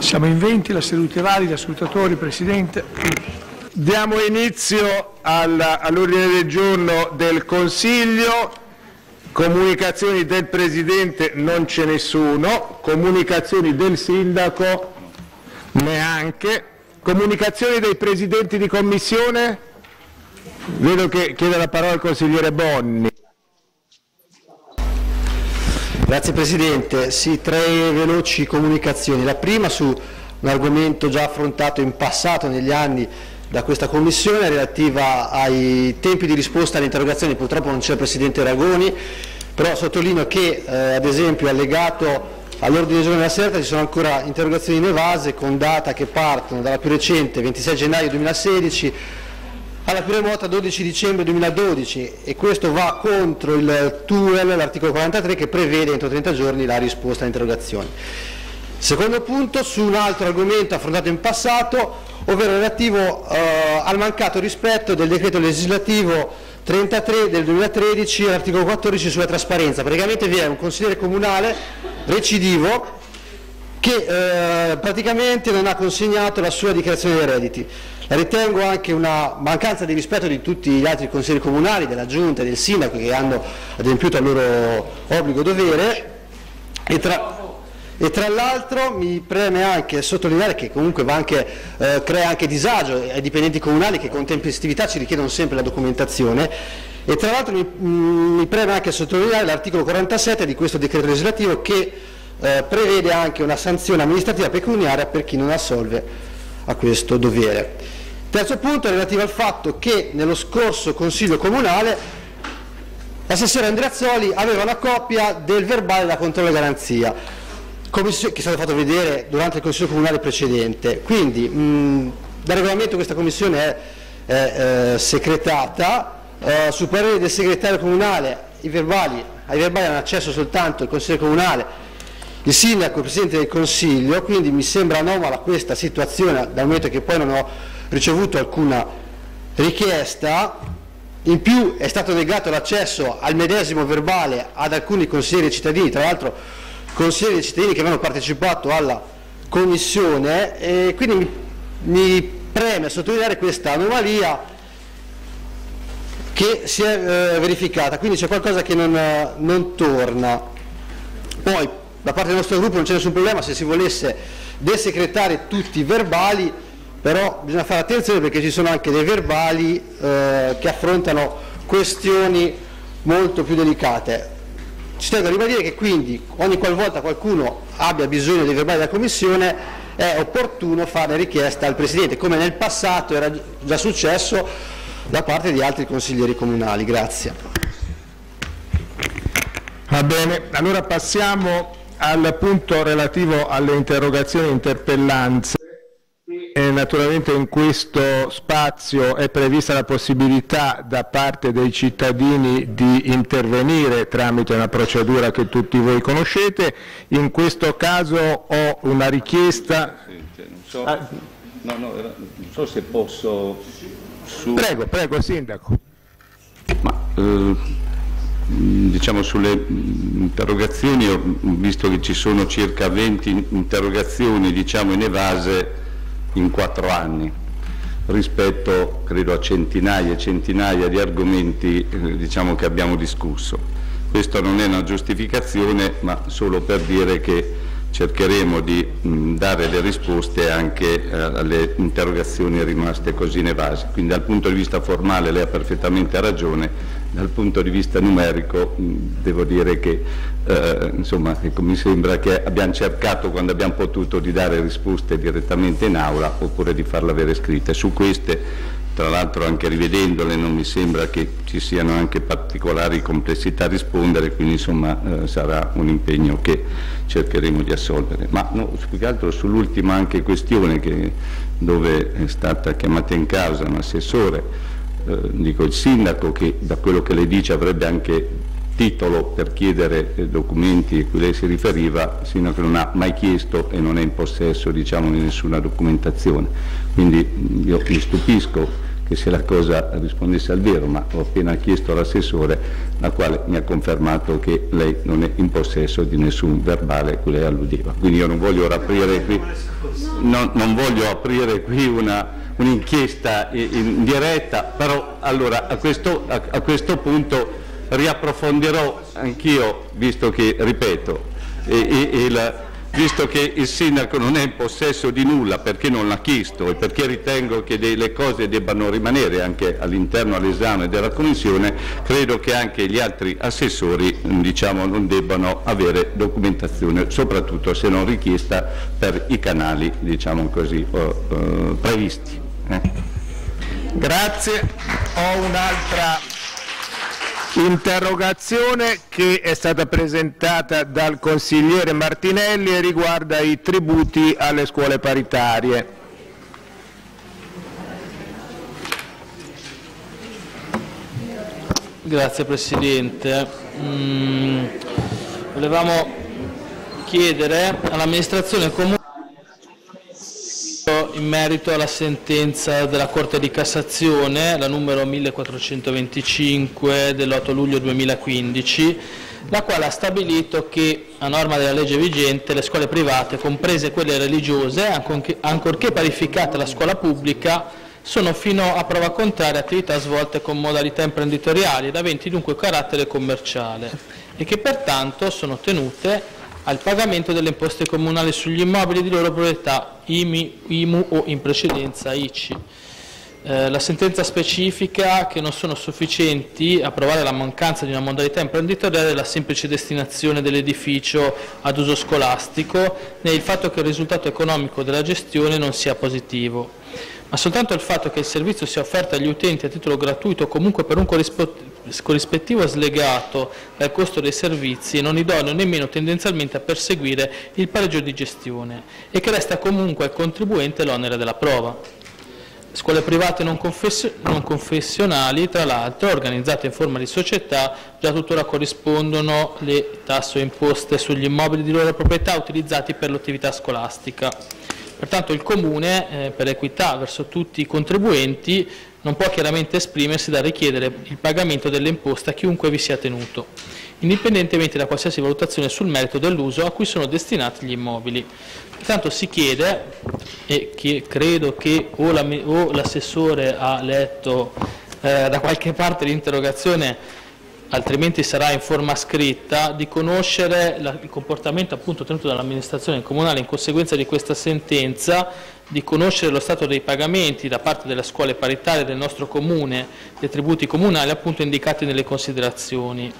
Siamo in 20, la seduta è valida, scrutatori, Presidente. Diamo inizio all'ordine del giorno del Consiglio. Comunicazioni del Presidente non c'è nessuno. Comunicazioni del Sindaco neanche. Comunicazioni dei Presidenti di Commissione? Vedo che chiede la parola il consigliere Bonni. Grazie Presidente. Sì, tre veloci comunicazioni. La prima su un argomento già affrontato in passato negli anni da questa Commissione relativa ai tempi di risposta alle interrogazioni. Purtroppo non c'è il Presidente Ragoni, però sottolineo che eh, ad esempio allegato all'ordine del giorno della sera ci sono ancora interrogazioni in evase con data che partono dalla più recente 26 gennaio 2016 alla più remota 12 dicembre 2012 e questo va contro il TUEL, l'articolo 43 che prevede entro 30 giorni la risposta alle interrogazioni. Secondo punto, su un altro argomento affrontato in passato, ovvero relativo eh, al mancato rispetto del decreto legislativo 33 del 2013 all'articolo 14 sulla trasparenza. Praticamente vi è un consigliere comunale recidivo che eh, praticamente non ha consegnato la sua dichiarazione dei redditi. La ritengo anche una mancanza di rispetto di tutti gli altri consiglieri comunali, della giunta e del sindaco che hanno adempiuto al loro obbligo dovere e tra, tra l'altro mi preme anche sottolineare che comunque anche, eh, crea anche disagio ai dipendenti comunali che con tempestività ci richiedono sempre la documentazione e tra l'altro mi, mi preme anche sottolineare l'articolo 47 di questo decreto legislativo che eh, prevede anche una sanzione amministrativa pecuniaria per chi non assolve a questo dovere. Terzo punto è relativo al fatto che nello scorso Consiglio Comunale l'assessore Andreazzoli aveva una copia del verbale della controllo e garanzia che è stato fatto vedere durante il Consiglio Comunale precedente. Quindi mh, dal regolamento questa commissione è, è, è secretata, eh, sul parere del segretario comunale verbali, ai verbali hanno accesso soltanto il Consiglio Comunale il sindaco il Presidente del Consiglio, quindi mi sembra anomala questa situazione dal momento che poi non ho ricevuto alcuna richiesta, in più è stato negato l'accesso al medesimo verbale ad alcuni consiglieri cittadini, tra l'altro consiglieri cittadini che avevano partecipato alla commissione e quindi mi preme sottolineare questa anomalia che si è eh, verificata, quindi c'è qualcosa che non, non torna. Poi da parte del nostro gruppo non c'è nessun problema se si volesse desecretare tutti i verbali, però bisogna fare attenzione perché ci sono anche dei verbali eh, che affrontano questioni molto più delicate. Ci tengo a ribadire che quindi ogni qualvolta qualcuno abbia bisogno dei verbali della Commissione è opportuno fare richiesta al Presidente, come nel passato era già successo da parte di altri consiglieri comunali. Grazie. Va bene, allora passiamo al punto relativo alle interrogazioni e interpellanze, e naturalmente in questo spazio è prevista la possibilità da parte dei cittadini di intervenire tramite una procedura che tutti voi conoscete. In questo caso ho una richiesta. Non so, ah. no, no, non so se posso. Su... Prego, prego, Sindaco. Ma, eh, diciamo sulle interrogazioni visto che ci sono circa 20 interrogazioni diciamo, in evase in quattro anni rispetto credo a centinaia e centinaia di argomenti eh, diciamo, che abbiamo discusso. Questo non è una giustificazione ma solo per dire che cercheremo di dare le risposte anche eh, alle interrogazioni rimaste così in evase. Quindi dal punto di vista formale lei ha perfettamente ragione, dal punto di vista numerico devo dire che eh, insomma, ecco, mi sembra che abbiamo cercato quando abbiamo potuto di dare risposte direttamente in aula oppure di farle avere scritte. Su queste tra l'altro anche rivedendole non mi sembra che ci siano anche particolari complessità a rispondere, quindi insomma eh, sarà un impegno che cercheremo di assolvere. Ma no, più che altro sull'ultima anche questione che, dove è stata chiamata in causa un assessore, dico il sindaco che da quello che lei dice avrebbe anche titolo per chiedere eh, documenti a cui lei si riferiva, il sindaco non ha mai chiesto e non è in possesso diciamo, di nessuna documentazione. Quindi io mi stupisco che se la cosa rispondesse al vero, ma ho appena chiesto all'assessore, la quale mi ha confermato che lei non è in possesso di nessun verbale a cui lei alludeva. Quindi io non voglio aprire qui, non, non voglio aprire qui una un'inchiesta in diretta, però allora a questo, a, a questo punto riapprofondirò anch'io, visto che, ripeto, il, visto che il sindaco non è in possesso di nulla perché non l'ha chiesto e perché ritengo che le cose debbano rimanere anche all'interno all'esame della Commissione, credo che anche gli altri assessori diciamo, non debbano avere documentazione, soprattutto se non richiesta per i canali diciamo così, previsti. Grazie. Ho un'altra interrogazione che è stata presentata dal consigliere Martinelli e riguarda i tributi alle scuole paritarie. Grazie Presidente. Mm, volevamo chiedere all'amministrazione comunale in merito alla sentenza della Corte di Cassazione, la numero 1425 dell'8 luglio 2015, la quale ha stabilito che, a norma della legge vigente, le scuole private, comprese quelle religiose, ancorché parificate alla scuola pubblica, sono fino a prova contraria attività svolte con modalità imprenditoriali ed aventi dunque carattere commerciale e che pertanto sono tenute al pagamento delle imposte comunali sugli immobili di loro proprietà, IMI, IMU o in precedenza ICI. Eh, la sentenza specifica che non sono sufficienti a provare la mancanza di una modalità imprenditoriale della semplice destinazione dell'edificio ad uso scolastico né il fatto che il risultato economico della gestione non sia positivo ma soltanto il fatto che il servizio sia offerto agli utenti a titolo gratuito o comunque per un corrispettivo slegato dal costo dei servizi non idoneo nemmeno tendenzialmente a perseguire il pareggio di gestione e che resta comunque al contribuente l'onere della prova. Scuole private non, confessio non confessionali, tra l'altro, organizzate in forma di società, già tuttora corrispondono le tasse imposte sugli immobili di loro proprietà utilizzati per l'attività scolastica. Pertanto il Comune, eh, per equità verso tutti i contribuenti, non può chiaramente esprimersi da richiedere il pagamento delle imposte a chiunque vi sia tenuto, indipendentemente da qualsiasi valutazione sul merito dell'uso a cui sono destinati gli immobili. Pertanto si chiede, e che credo che o l'assessore la, ha letto eh, da qualche parte l'interrogazione altrimenti sarà in forma scritta, di conoscere la, il comportamento appunto tenuto dall'amministrazione comunale in conseguenza di questa sentenza, di conoscere lo stato dei pagamenti da parte delle scuole paritarie del nostro comune, dei tributi comunali appunto indicati nelle considerazioni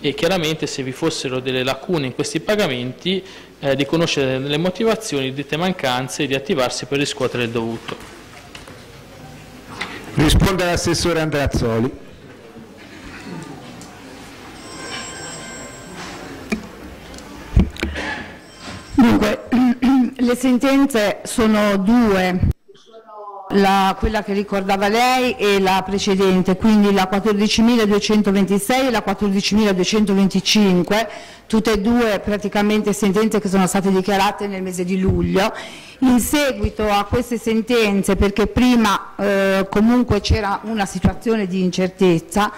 e chiaramente se vi fossero delle lacune in questi pagamenti eh, di conoscere le motivazioni dette mancanze e di attivarsi per riscuotere il dovuto. Risponde l'assessore Andreazzoli. Le sentenze sono due, la, quella che ricordava lei e la precedente, quindi la 14.226 e la 14.225, tutte e due praticamente sentenze che sono state dichiarate nel mese di luglio. In seguito a queste sentenze, perché prima eh, comunque c'era una situazione di incertezza,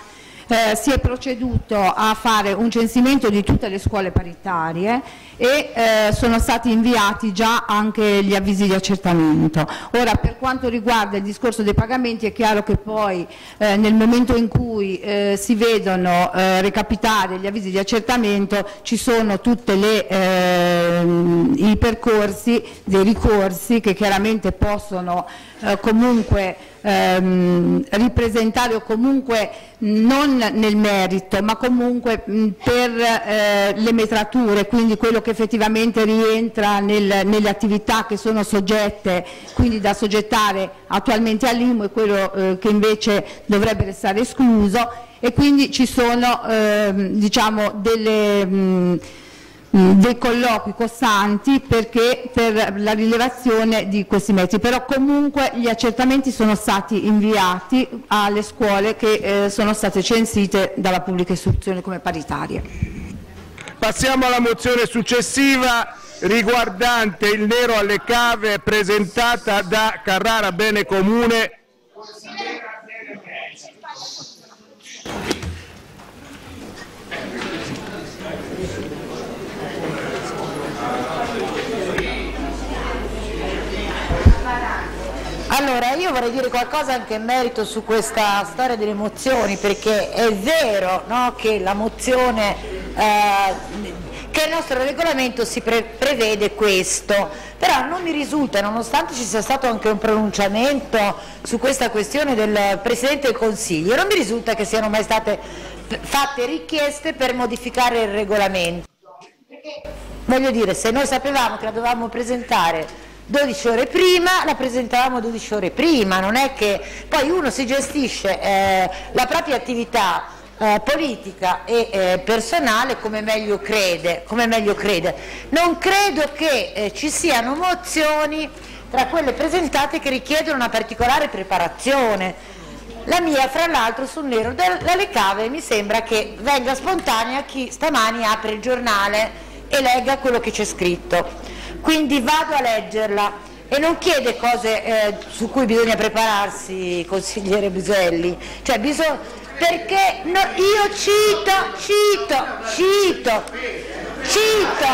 eh, si è proceduto a fare un censimento di tutte le scuole paritarie e eh, sono stati inviati già anche gli avvisi di accertamento. Ora per quanto riguarda il discorso dei pagamenti è chiaro che poi eh, nel momento in cui eh, si vedono eh, recapitare gli avvisi di accertamento ci sono tutti ehm, i percorsi dei ricorsi che chiaramente possono eh, comunque ehm, ripresentare o comunque non nel merito ma comunque mh, per eh, le metrature, quindi quello che effettivamente rientra nel, nelle attività che sono soggette, quindi da soggettare attualmente all'IMU e quello eh, che invece dovrebbe restare escluso e quindi ci sono ehm, diciamo delle... Mh, dei colloqui costanti perché, per la rilevazione di questi mezzi, però comunque gli accertamenti sono stati inviati alle scuole che eh, sono state censite dalla pubblica istruzione come paritarie. Passiamo alla mozione successiva riguardante il nero alle cave presentata da Carrara Bene Comune. Allora, io vorrei dire qualcosa anche in merito su questa storia delle mozioni, perché è vero no, che la mozione, eh, che il nostro regolamento si pre prevede questo, però non mi risulta, nonostante ci sia stato anche un pronunciamento su questa questione del Presidente del Consiglio, non mi risulta che siano mai state fatte richieste per modificare il regolamento. Perché, voglio dire, se noi sapevamo che la dovevamo presentare 12 ore prima, la presentavamo 12 ore prima, non è che poi uno si gestisce eh, la propria attività eh, politica e eh, personale come meglio, crede, come meglio crede. Non credo che eh, ci siano mozioni tra quelle presentate che richiedono una particolare preparazione. La mia, fra l'altro, sul nero dalle cave mi sembra che venga spontanea chi stamani apre il giornale e legga quello che c'è scritto quindi vado a leggerla. E non chiede cose eh, su cui bisogna prepararsi, consigliere Buselli, cioè bisogna, perché no, io cito, cito, cito, cito,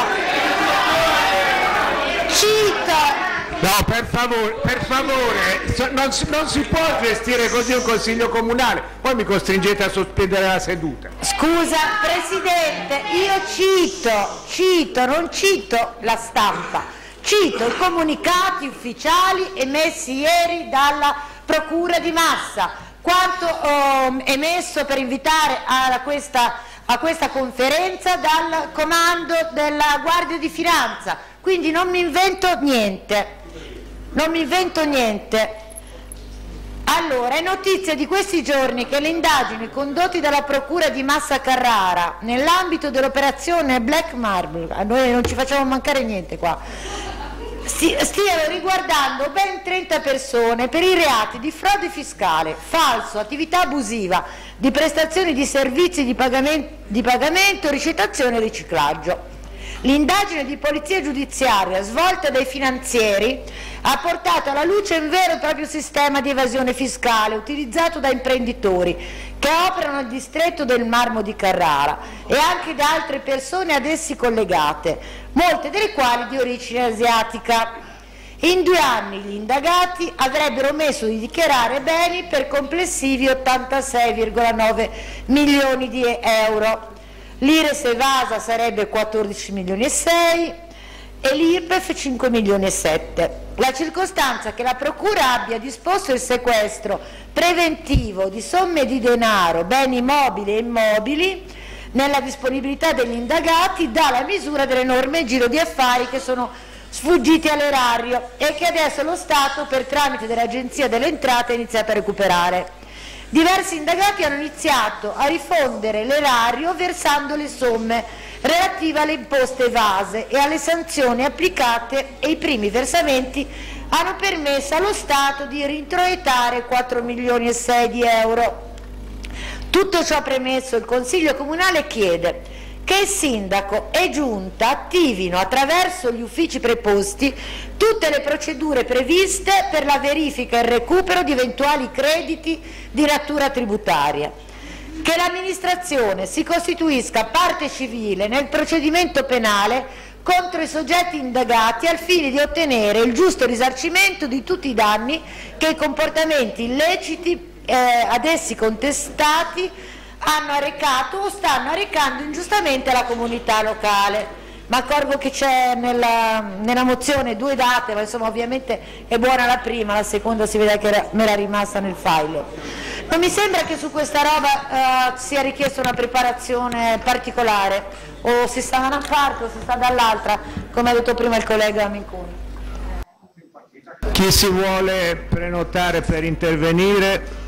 cito No, per favore, per favore non, non, si, può gestire così un consiglio comunale, poi mi costringete a sospendere la seduta. Scusa, Presidente, io cito, cito, non cito la stampa, cito i comunicati ufficiali emessi ieri dalla Procura di Massa, quanto ho emesso per invitare a questa, a questa conferenza dal comando della Guardia di Finanza, quindi non mi invento niente non mi invento niente. Allora, è notizia di questi giorni che le indagini condotte dalla Procura di Massa Carrara nell'ambito dell'operazione Black Marble, a noi non ci facciamo mancare niente qua, stiano riguardando ben 30 persone per i reati di frode fiscale, falso, attività abusiva, di prestazioni di servizi di pagamento, di pagamento ricettazione e riciclaggio. L'indagine di polizia giudiziaria svolta dai finanzieri ha portato alla luce un vero e proprio sistema di evasione fiscale utilizzato da imprenditori che operano nel distretto del Marmo di Carrara e anche da altre persone ad essi collegate, molte delle quali di origine asiatica. In due anni gli indagati avrebbero omesso di dichiarare beni per complessivi 86,9 milioni di euro. L'IRES evasa sarebbe 14 milioni e 6 e l'IRPEF 5 milioni e 7. La circostanza che la Procura abbia disposto il sequestro preventivo di somme di denaro, beni mobili e immobili nella disponibilità degli indagati dà la misura delle norme giro di affari che sono sfuggiti all'erario e che adesso lo Stato per tramite dell'Agenzia delle Entrate ha iniziato a recuperare. Diversi indagati hanno iniziato a rifondere l'erario versando le somme relative alle imposte evase e alle sanzioni applicate e i primi versamenti hanno permesso allo Stato di rintroitare 4 milioni e 6 di euro. Tutto ciò premesso il Consiglio Comunale chiede che il sindaco e giunta attivino attraverso gli uffici preposti tutte le procedure previste per la verifica e il recupero di eventuali crediti di natura tributaria. Che l'amministrazione si costituisca parte civile nel procedimento penale contro i soggetti indagati al fine di ottenere il giusto risarcimento di tutti i danni che i comportamenti illeciti eh, ad essi contestati hanno arrecato o stanno arrecando ingiustamente alla comunità locale. Ma accorgo che c'è nella, nella, mozione due date, ma insomma ovviamente è buona la prima, la seconda si vede che era, me era rimasta nel file. Non mi sembra che su questa roba eh, sia richiesta una preparazione particolare, o si sta da una parte o si sta dall'altra, come ha detto prima il collega Minconi. Chi si vuole prenotare per intervenire?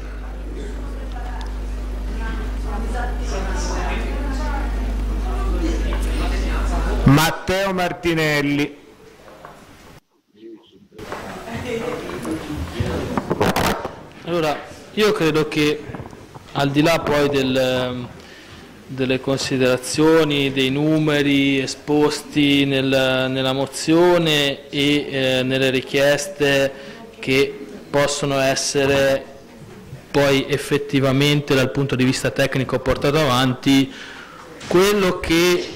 Matteo Martinelli. Allora, io credo che al di là poi del, delle considerazioni, dei numeri esposti nel, nella mozione e eh, nelle richieste che possono essere poi effettivamente dal punto di vista tecnico portato avanti, quello che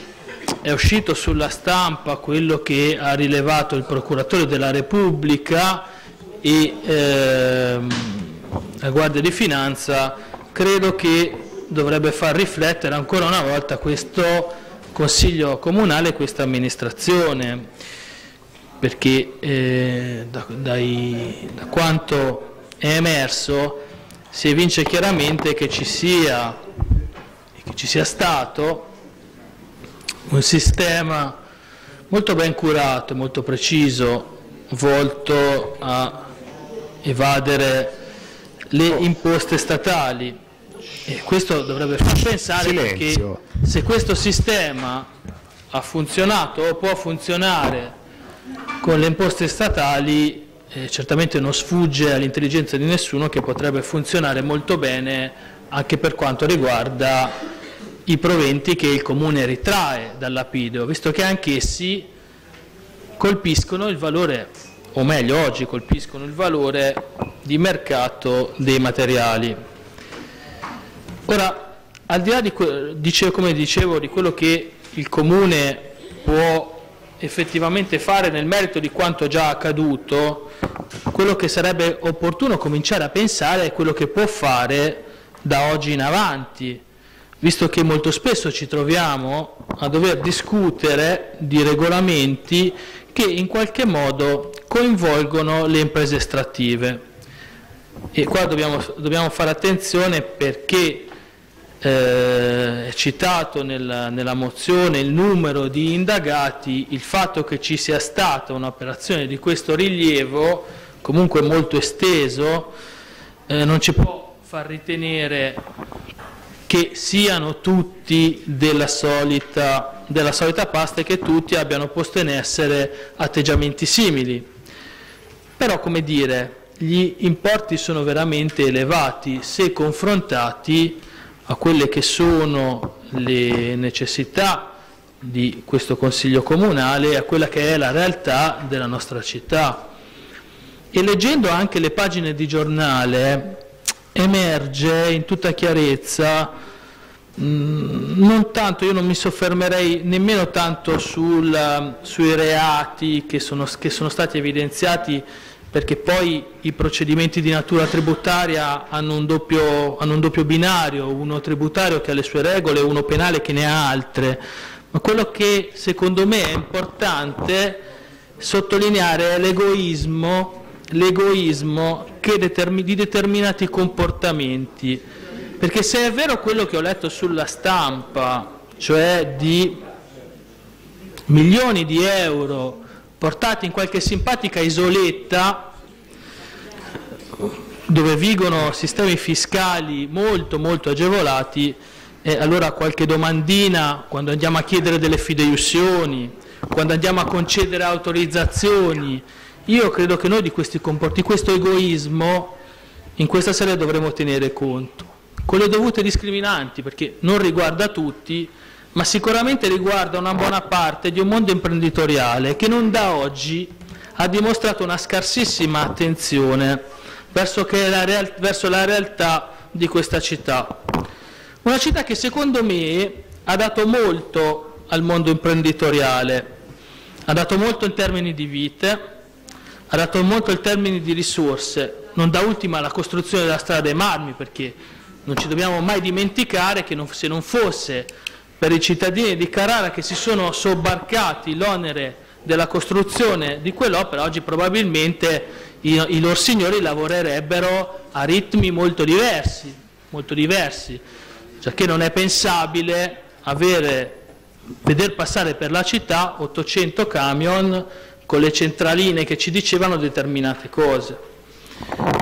è uscito sulla stampa, quello che ha rilevato il procuratore della Repubblica e ehm, la Guardia di Finanza, credo che dovrebbe far riflettere ancora una volta questo Consiglio Comunale e questa amministrazione, perché eh, da, dai, da quanto è emerso si evince chiaramente che ci sia, che ci sia stato un sistema molto ben curato molto preciso volto a evadere le imposte statali e questo dovrebbe far pensare Silenzio. che se questo sistema ha funzionato o può funzionare con le imposte statali eh, certamente non sfugge all'intelligenza di nessuno che potrebbe funzionare molto bene anche per quanto riguarda i proventi che il Comune ritrae dall'Apido, visto che anch'essi colpiscono il valore, o meglio oggi colpiscono il valore di mercato dei materiali. Ora, al di là di, dicevo, come dicevo, di quello che il Comune può effettivamente fare nel merito di quanto già accaduto, quello che sarebbe opportuno cominciare a pensare è quello che può fare da oggi in avanti, visto che molto spesso ci troviamo a dover discutere di regolamenti che in qualche modo coinvolgono le imprese estrattive. E qua dobbiamo, dobbiamo fare attenzione perché eh, è citato nella, nella, mozione il numero di indagati, il fatto che ci sia stata un'operazione di questo rilievo, comunque molto esteso, eh, non ci può far ritenere che siano tutti della solita, della solita pasta e che tutti abbiano posto in essere atteggiamenti simili. Però, come dire, gli importi sono veramente elevati se confrontati a quelle che sono le necessità di questo Consiglio Comunale e a quella che è la realtà della nostra città. E leggendo anche le pagine di giornale emerge in tutta chiarezza non tanto, io non mi soffermerei nemmeno tanto sul, sui reati che sono, che sono stati evidenziati perché poi i procedimenti di natura tributaria hanno un, doppio, hanno un doppio binario, uno tributario che ha le sue regole uno penale che ne ha altre, ma quello che secondo me è importante sottolineare è l'egoismo, l'egoismo di determinati comportamenti, perché se è vero quello che ho letto sulla stampa, cioè di milioni di euro portati in qualche simpatica isoletta dove vigono sistemi fiscali molto molto agevolati e allora qualche domandina quando andiamo a chiedere delle fideiussioni, quando andiamo a concedere autorizzazioni, io credo che noi di questi comporti, questo egoismo in questa sede dovremo tenere conto, con le dovute discriminanti perché non riguarda tutti, ma sicuramente riguarda una buona parte di un mondo imprenditoriale che non da oggi ha dimostrato una scarsissima attenzione verso, la, real verso la realtà di questa città. Una città che secondo me ha dato molto al mondo imprenditoriale, ha dato molto in termini di vite, ha dato molto in termini di risorse, non da ultima la costruzione della strada dei marmi, perché non ci dobbiamo mai dimenticare che non, se non fosse per i cittadini di Carrara che si sono sobbarcati l'onere della costruzione di quell'opera, oggi probabilmente i, i loro signori lavorerebbero a ritmi molto diversi, molto diversi, cioè che non è pensabile avere, veder passare per la città 800 camion con le centraline che ci dicevano determinate cose.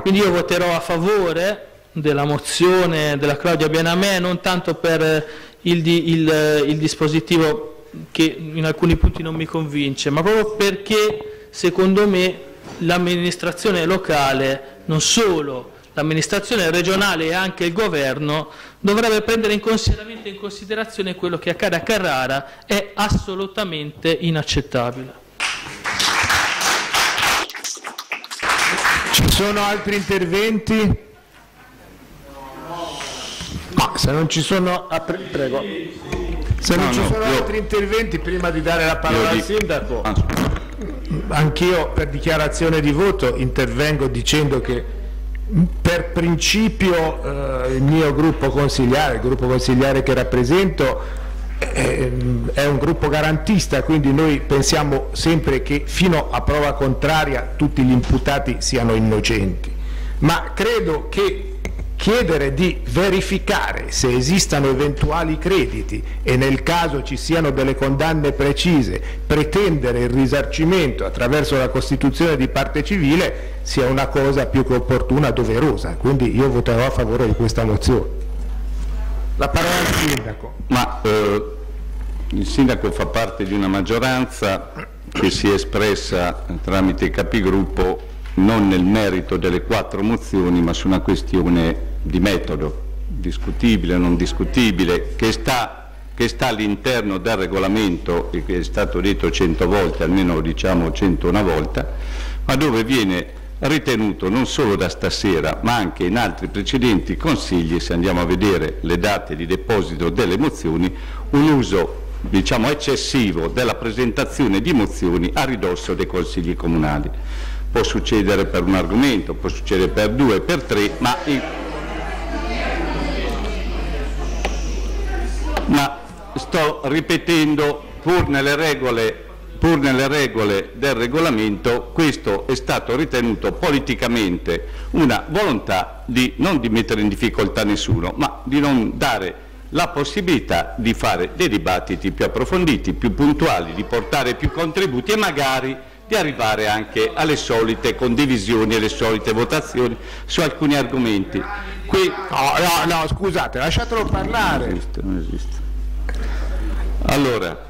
Quindi io voterò a favore della mozione della Claudia Bianamè, non tanto per il, il, il dispositivo che in alcuni punti non mi convince, ma proprio perché secondo me l'amministrazione locale, non solo l'amministrazione regionale e anche il governo, dovrebbe prendere in considerazione, in considerazione quello che accade a Carrara è assolutamente inaccettabile. Ci sono altri interventi? Ma se non ci sono, ah, pre- prego. Se non No, ci no, sono io- altri interventi, prima di dare la parola Io al dico- sindaco, ah, anch'io per dichiarazione di voto intervengo dicendo che per principio eh, il mio gruppo consigliare, il gruppo consigliare che rappresento, eh, è un gruppo garantista, quindi noi pensiamo sempre che fino a prova contraria tutti gli imputati siano innocenti, ma credo che chiedere di verificare se esistano eventuali crediti e nel caso ci siano delle condanne precise, pretendere il risarcimento attraverso la costituzione di parte civile sia una cosa più che opportuna, doverosa, quindi io voterò a favore di questa mozione. La parola al Sindaco. Ma eh, il Sindaco fa parte di una maggioranza che si è espressa tramite i capigruppo non nel merito delle quattro mozioni ma su una questione di metodo, discutibile o non discutibile, che sta, che sta all'interno del regolamento e che è stato detto cento volte, almeno diciamo cento una volta, ma dove viene ritenuto non solo da stasera ma anche in altri precedenti consigli, se andiamo a vedere le date di deposito delle mozioni, un uso diciamo, eccessivo della presentazione di mozioni a ridosso dei consigli comunali. Può succedere per un argomento, può succedere per due, per tre, ma ma sto ripetendo pur nelle regole, pur nelle regole del regolamento questo è stato ritenuto politicamente una volontà di non di mettere in difficoltà nessuno ma di non dare la possibilità di fare dei dibattiti più approfonditi, più puntuali, di portare più contributi e magari di arrivare anche alle solite condivisioni e alle solite votazioni su alcuni argomenti. Qui... No, no, no, scusate, lasciatelo parlare. Non esiste, non esiste. Allora,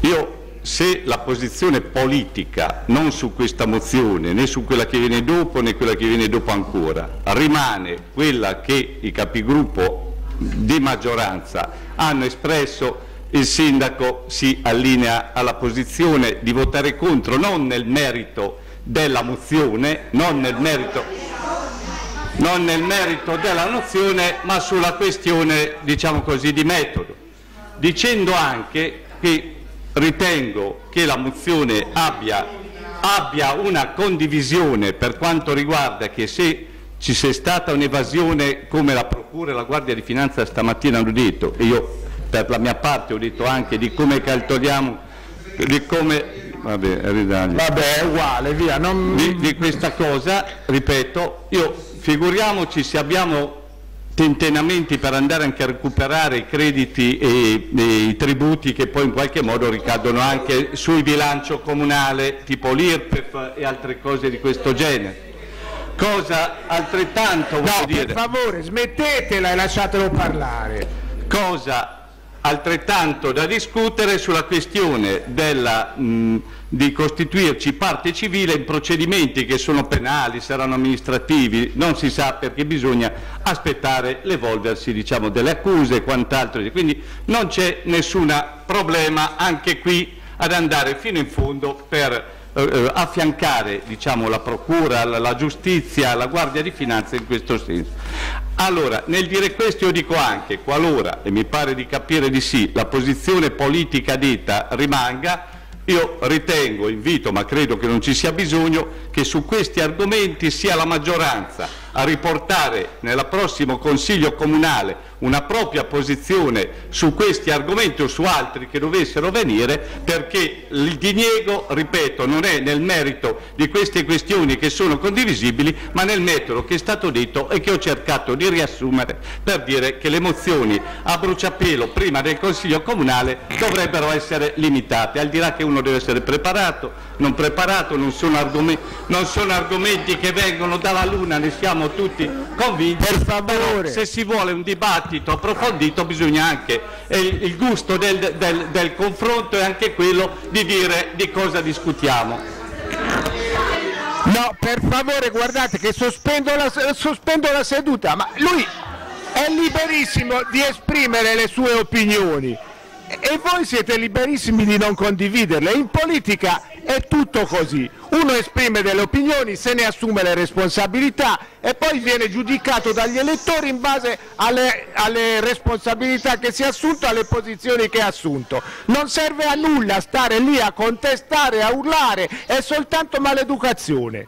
io se la posizione politica, non su questa mozione, né su quella che viene dopo, né quella che viene dopo ancora, rimane quella che i capigruppo di maggioranza hanno espresso, il sindaco si allinea alla posizione di votare contro, non nel merito della mozione, non nel merito, non nel merito della mozione, ma sulla questione diciamo così, di metodo, dicendo anche che ritengo che la mozione abbia, abbia una condivisione per quanto riguarda che se ci sia stata un'evasione come la Procura e la Guardia di Finanza stamattina hanno detto, e io per la mia parte ho detto anche di come calcoliamo, di come Vabbè, Vabbè, è uguale, via. Non... Di, di, questa cosa, ripeto, io figuriamoci se abbiamo tentennamenti per andare anche a recuperare i crediti e, e, i tributi che poi in qualche modo ricadono anche sul bilancio comunale, tipo l'IRPEF e altre cose di questo genere. Cosa altrettanto no, dire... per favore, smettetela e lasciatelo parlare. Cosa altrettanto da discutere sulla questione della, mh, di costituirci parte civile in procedimenti che sono penali, saranno amministrativi, non si sa perché bisogna aspettare l'evolversi diciamo, delle accuse e quant'altro. Quindi non c'è nessun problema anche qui ad andare fino in fondo per eh, affiancare diciamo, la procura, la, la giustizia, la guardia di finanza in questo senso. Allora, nel dire questo io dico anche, qualora, e mi pare di capire di sì, la posizione politica detta rimanga, io ritengo, invito, ma credo che non ci sia bisogno, che su questi argomenti sia la maggioranza a riportare nel prossimo Consiglio Comunale una propria posizione su questi argomenti o su altri che dovessero venire, perché il diniego, ripeto, non è nel merito di queste questioni che sono condivisibili, ma nel metodo che è stato detto e che ho cercato di riassumere per dire che le mozioni a bruciapelo prima del Consiglio Comunale dovrebbero essere limitate, al di là che uno deve essere preparato, non preparato, non sono argomenti, non sono argomenti che vengono dalla Luna, ne siamo tutti convinti, per favore. se si vuole un dibattito approfondito bisogna anche, il, il gusto del, del, del confronto è anche quello di dire di cosa discutiamo. No, per favore, guardate che sospendo la, sospendo la, seduta, ma lui è liberissimo di esprimere le sue opinioni e voi siete liberissimi di non condividerle. In politica è tutto così. Uno esprime delle opinioni, se ne assume le responsabilità e poi viene giudicato dagli elettori in base alle, alle responsabilità che si è assunto, alle posizioni che ha assunto. Non serve a nulla stare lì a contestare, a urlare, è soltanto maleducazione.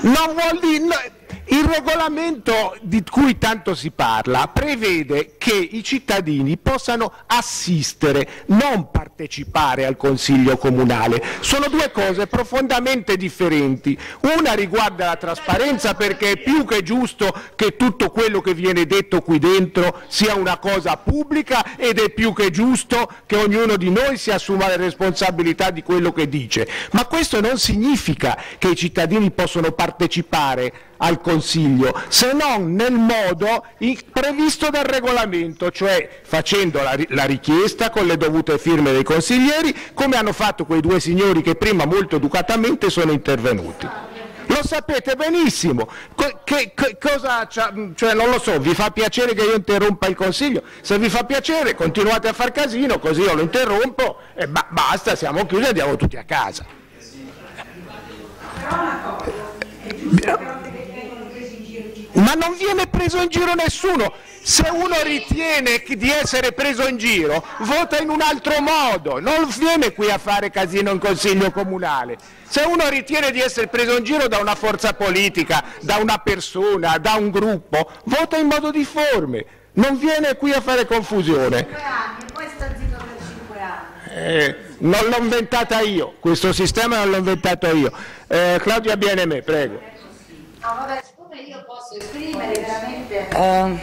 Non vuol dire... Il regolamento di cui tanto si parla prevede che i cittadini possano assistere, non partecipare al Consiglio comunale. Sono due cose profondamente differenti. Una riguarda la trasparenza perché è più che giusto che tutto quello che viene detto qui dentro sia una cosa pubblica ed è più che giusto che ognuno di noi si assuma le responsabilità di quello che dice. Ma questo non significa che i cittadini possono partecipare al Consiglio, se non nel modo previsto dal regolamento, cioè facendo la, la, richiesta con le dovute firme dei consiglieri, come hanno fatto quei due signori che prima molto educatamente sono intervenuti. Lo sapete benissimo, che, che, cosa, cioè non lo so, vi fa piacere che io interrompa il Consiglio? Se vi fa piacere continuate a far casino, così io lo interrompo e ba basta, siamo chiusi e andiamo tutti a casa. Ma non viene preso in giro nessuno. Se uno ritiene di essere preso in giro, vota in un altro modo, non viene qui a fare casino in consiglio comunale. Se uno ritiene di essere preso in giro da una forza politica, da una persona, da un gruppo, vota in modo difforme, non viene qui a fare confusione. Eh, non l'ho inventata io, questo sistema non l'ho inventato io. Eh, Claudia Bieneme, prego. Siccome io posso esprimere veramente, eh,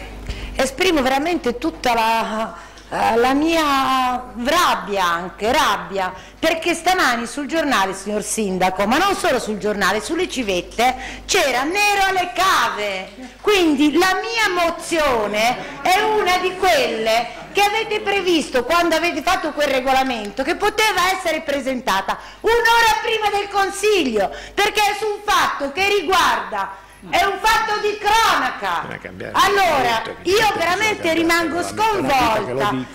esprimo veramente tutta la, eh, la mia rabbia anche, rabbia, perché stamani sul giornale, signor Sindaco, ma non solo sul giornale, sulle civette, c'era nero alle cave, quindi la mia mozione è una di quelle che avete previsto quando avete fatto quel regolamento che poteva essere presentata un'ora prima del Consiglio, perché è su un fatto che riguarda è un fatto di cronaca. Allora, io veramente rimango sconvolta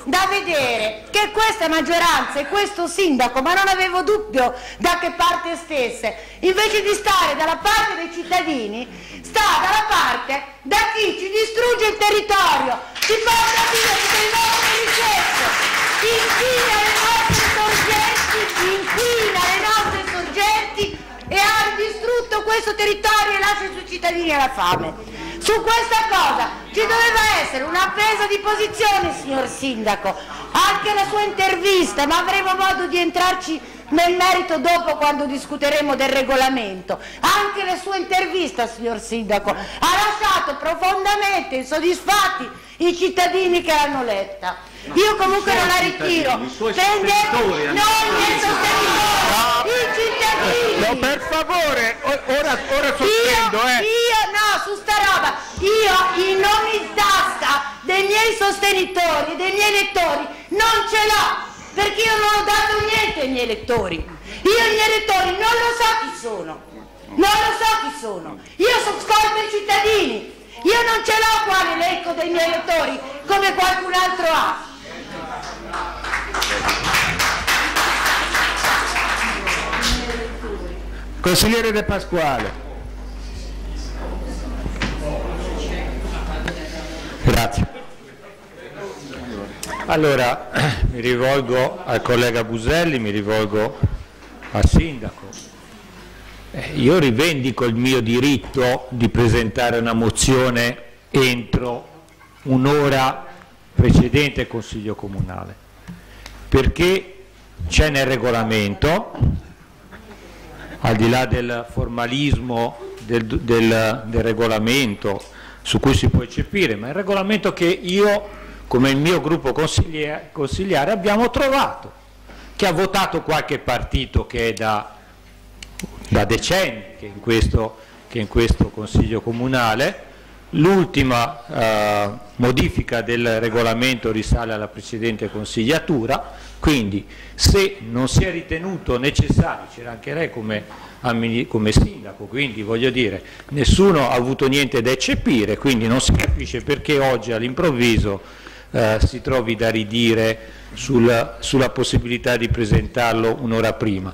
da vedere che questa maggioranza e questo sindaco, ma non avevo dubbio da che parte stesse, invece di stare dalla parte dei cittadini, sta dalla parte da chi ci distrugge il territorio, ci porta via tutto il nostro inquina le nostre sorgenti, sorgenti e ha distrutto questo territorio e lascia i suoi cittadini alla fame. Su questa cosa ci doveva essere una presa di posizione, signor Sindaco, anche la sua intervista, ma avremo modo di entrarci nel merito dopo quando discuteremo del regolamento. Anche la sua intervista, signor Sindaco, ha lasciato profondamente insoddisfatti i cittadini che l'hanno letta. Io comunque non la ritiro. Prendete non i sostenitori, i cittadini. No, per favore, ora, ora sospendo, io, eh. Io no, su sta roba, io i nomi in tasca dei miei sostenitori dei miei elettori non ce l'ho, perché io non ho dato niente ai miei elettori. Io i miei elettori non lo so chi sono. Non lo so chi sono. Io ascolto i cittadini. Io non ce l'ho qua l'elenco dei miei elettori come qualcun altro ha. Consigliere De Pasquale. Grazie. Allora, mi rivolgo al collega Buselli, mi rivolgo al sindaco. Eh, io rivendico il mio diritto di presentare una mozione entro un'ora precedente Consiglio Comunale, perché c'è nel regolamento, al di là del formalismo del, del, del regolamento su cui si può eccepire, ma il regolamento che io come il mio gruppo consigliare abbiamo trovato, che ha votato qualche partito che è da, da decenni che in, questo, che in questo Consiglio Comunale, L'ultima eh, modifica del regolamento risale alla precedente consigliatura, quindi se non si è ritenuto necessario, c'era anche lei come, come, sindaco, quindi voglio dire, nessuno ha avuto niente da eccepire, quindi non si capisce perché oggi all'improvviso eh, si trovi da ridire sul, sulla possibilità di presentarlo un'ora prima.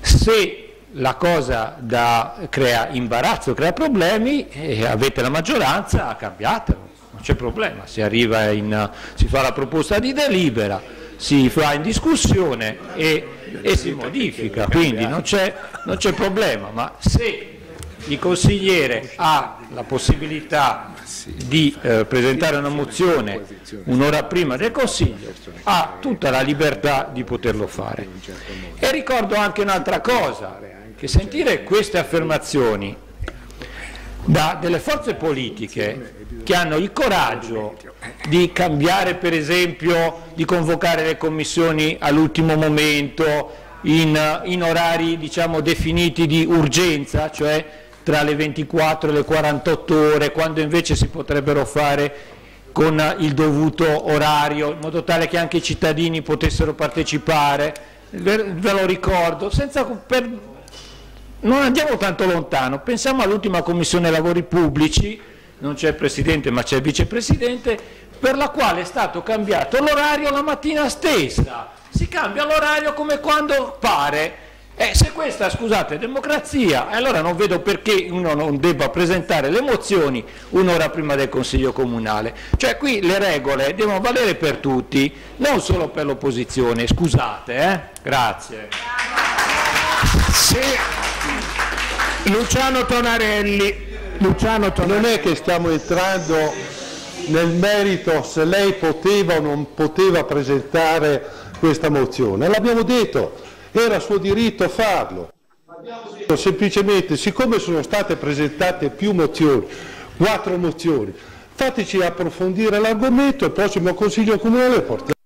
Se la cosa da, crea imbarazzo, crea problemi, e avete la maggioranza, cambiatelo, non c'è problema, si, in, si fa la proposta di delibera, si fa in discussione e, e si modifica, quindi non c'è, non c'è problema, ma se il consigliere ha la possibilità di eh, presentare una mozione un'ora prima del Consiglio, ha tutta la libertà di poterlo fare. E ricordo anche un'altra cosa, che sentire queste affermazioni da delle forze politiche che hanno il coraggio di cambiare per esempio, di convocare le commissioni all'ultimo momento in, in orari diciamo, definiti di urgenza, cioè tra le 24 e le 48 ore, quando invece si potrebbero fare con il dovuto orario, in modo tale che anche i cittadini potessero partecipare, ve, lo ricordo, senza, per, non andiamo tanto lontano, pensiamo all'ultima Commissione Lavori Pubblici, non c'è il Presidente ma c'è il Vicepresidente, per la quale è stato cambiato l'orario la mattina stessa, si cambia l'orario come quando pare. Eh, se questa, scusate, è democrazia, allora non vedo perché uno non debba presentare le mozioni un'ora prima del Consiglio Comunale. Cioè qui le regole devono valere per tutti, non solo per l'opposizione, scusate, eh? Grazie. Sì. Luciano Tonarelli. Luciano Tonarelli. Non è che stiamo entrando nel merito se lei poteva o non poteva presentare questa mozione, l'abbiamo detto, era suo diritto farlo. Semplicemente, siccome sono state presentate più mozioni, quattro mozioni, fateci approfondire l'argomento e il prossimo Consiglio Comunale porterà.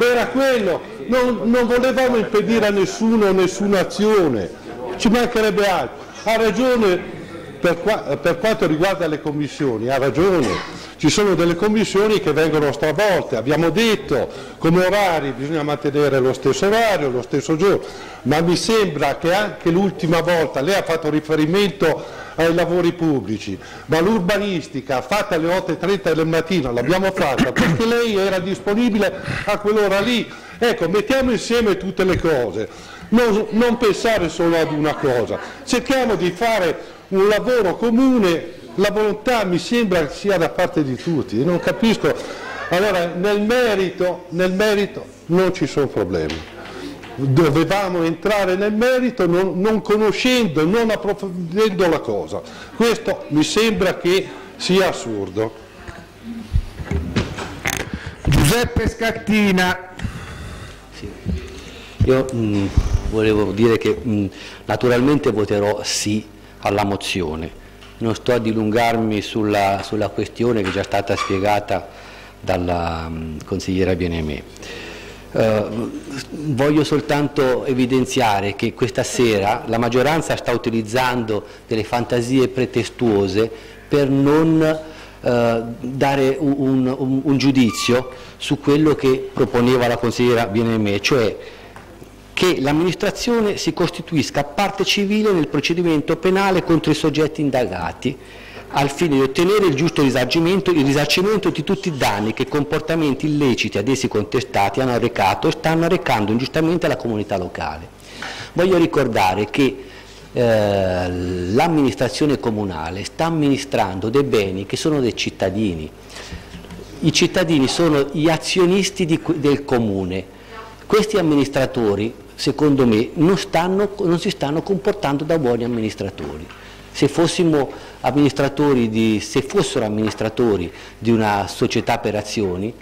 Era quello, non, non volevamo impedire a nessuno nessuna azione, ci mancherebbe altro. Ha ragione per, qua, per, quanto riguarda le commissioni, ha ragione, ci sono delle commissioni che vengono stravolte, abbiamo detto come orari bisogna mantenere lo stesso orario, lo stesso giorno, ma mi sembra che anche l'ultima volta lei ha fatto riferimento ai lavori pubblici, ma l'urbanistica fatta alle 8.30 del mattino l'abbiamo fatta perché lei era disponibile a quell'ora lì Ecco, mettiamo insieme tutte le cose, non, non pensare solo ad una cosa, cerchiamo di fare un lavoro comune, la volontà mi sembra sia da parte di tutti, non capisco, allora nel merito, nel merito non ci sono problemi dovevamo entrare nel merito non, non, conoscendo, non approfondendo la cosa. Questo mi sembra che sia assurdo. Giuseppe Scattina. Io mh, mm, volevo dire che mh, mm, naturalmente voterò sì alla mozione, non sto a dilungarmi sulla, sulla questione che è già stata spiegata dalla mh, mm, consigliera Bienemè. Uh, voglio soltanto evidenziare che questa sera la maggioranza sta utilizzando delle fantasie pretestuose per non uh, dare un, un, un, giudizio su quello che proponeva la consigliera Bienemè, cioè che l'amministrazione si costituisca parte civile nel procedimento penale contro i soggetti indagati al fine di ottenere il giusto risarcimento, il risarcimento di tutti i danni che comportamenti illeciti ad essi contestati hanno arrecato o stanno arrecando ingiustamente alla comunità locale. Voglio ricordare che eh, l'amministrazione comunale sta amministrando dei beni che sono dei cittadini. I cittadini sono gli azionisti di, del comune. Questi amministratori secondo me, non, stanno, non si stanno comportando da buoni amministratori. Se, amministratori di, se fossero amministratori di una società per azioni,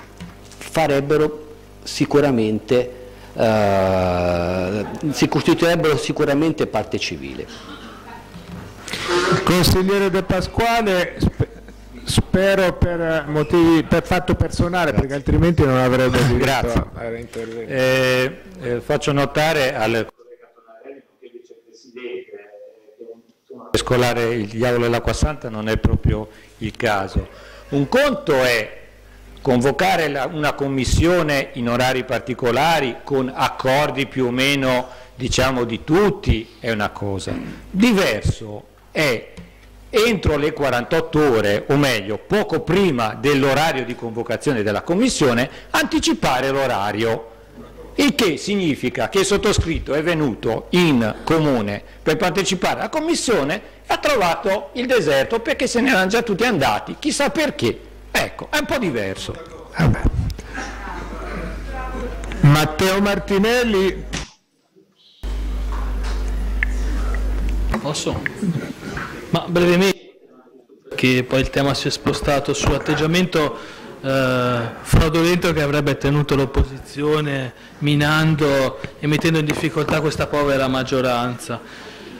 farebbero sicuramente, eh, si costituirebbero sicuramente parte civile. Consigliere De Pasquale, spero per motivi per fatto personale Grazie. perché altrimenti non avrebbe diritto Grazie. a intervenire. Eh, eh, faccio notare al mescolare il diavolo e l'acqua santa non è proprio il caso. Un conto è convocare la, una commissione in orari particolari con accordi più o meno diciamo di tutti è una cosa. Diverso è entro le 48 ore, o meglio, poco prima dell'orario di convocazione della Commissione, anticipare l'orario. Il che significa che il sottoscritto è venuto in comune per partecipare alla Commissione e ha trovato il deserto perché se ne erano già tutti andati, chissà perché. Ecco, è un po' diverso. Vabbè. Matteo Martinelli. Posso? Ma brevemente, che poi il tema si è spostato sull'atteggiamento eh, fraudolento che avrebbe tenuto l'opposizione minando e mettendo in difficoltà questa povera maggioranza.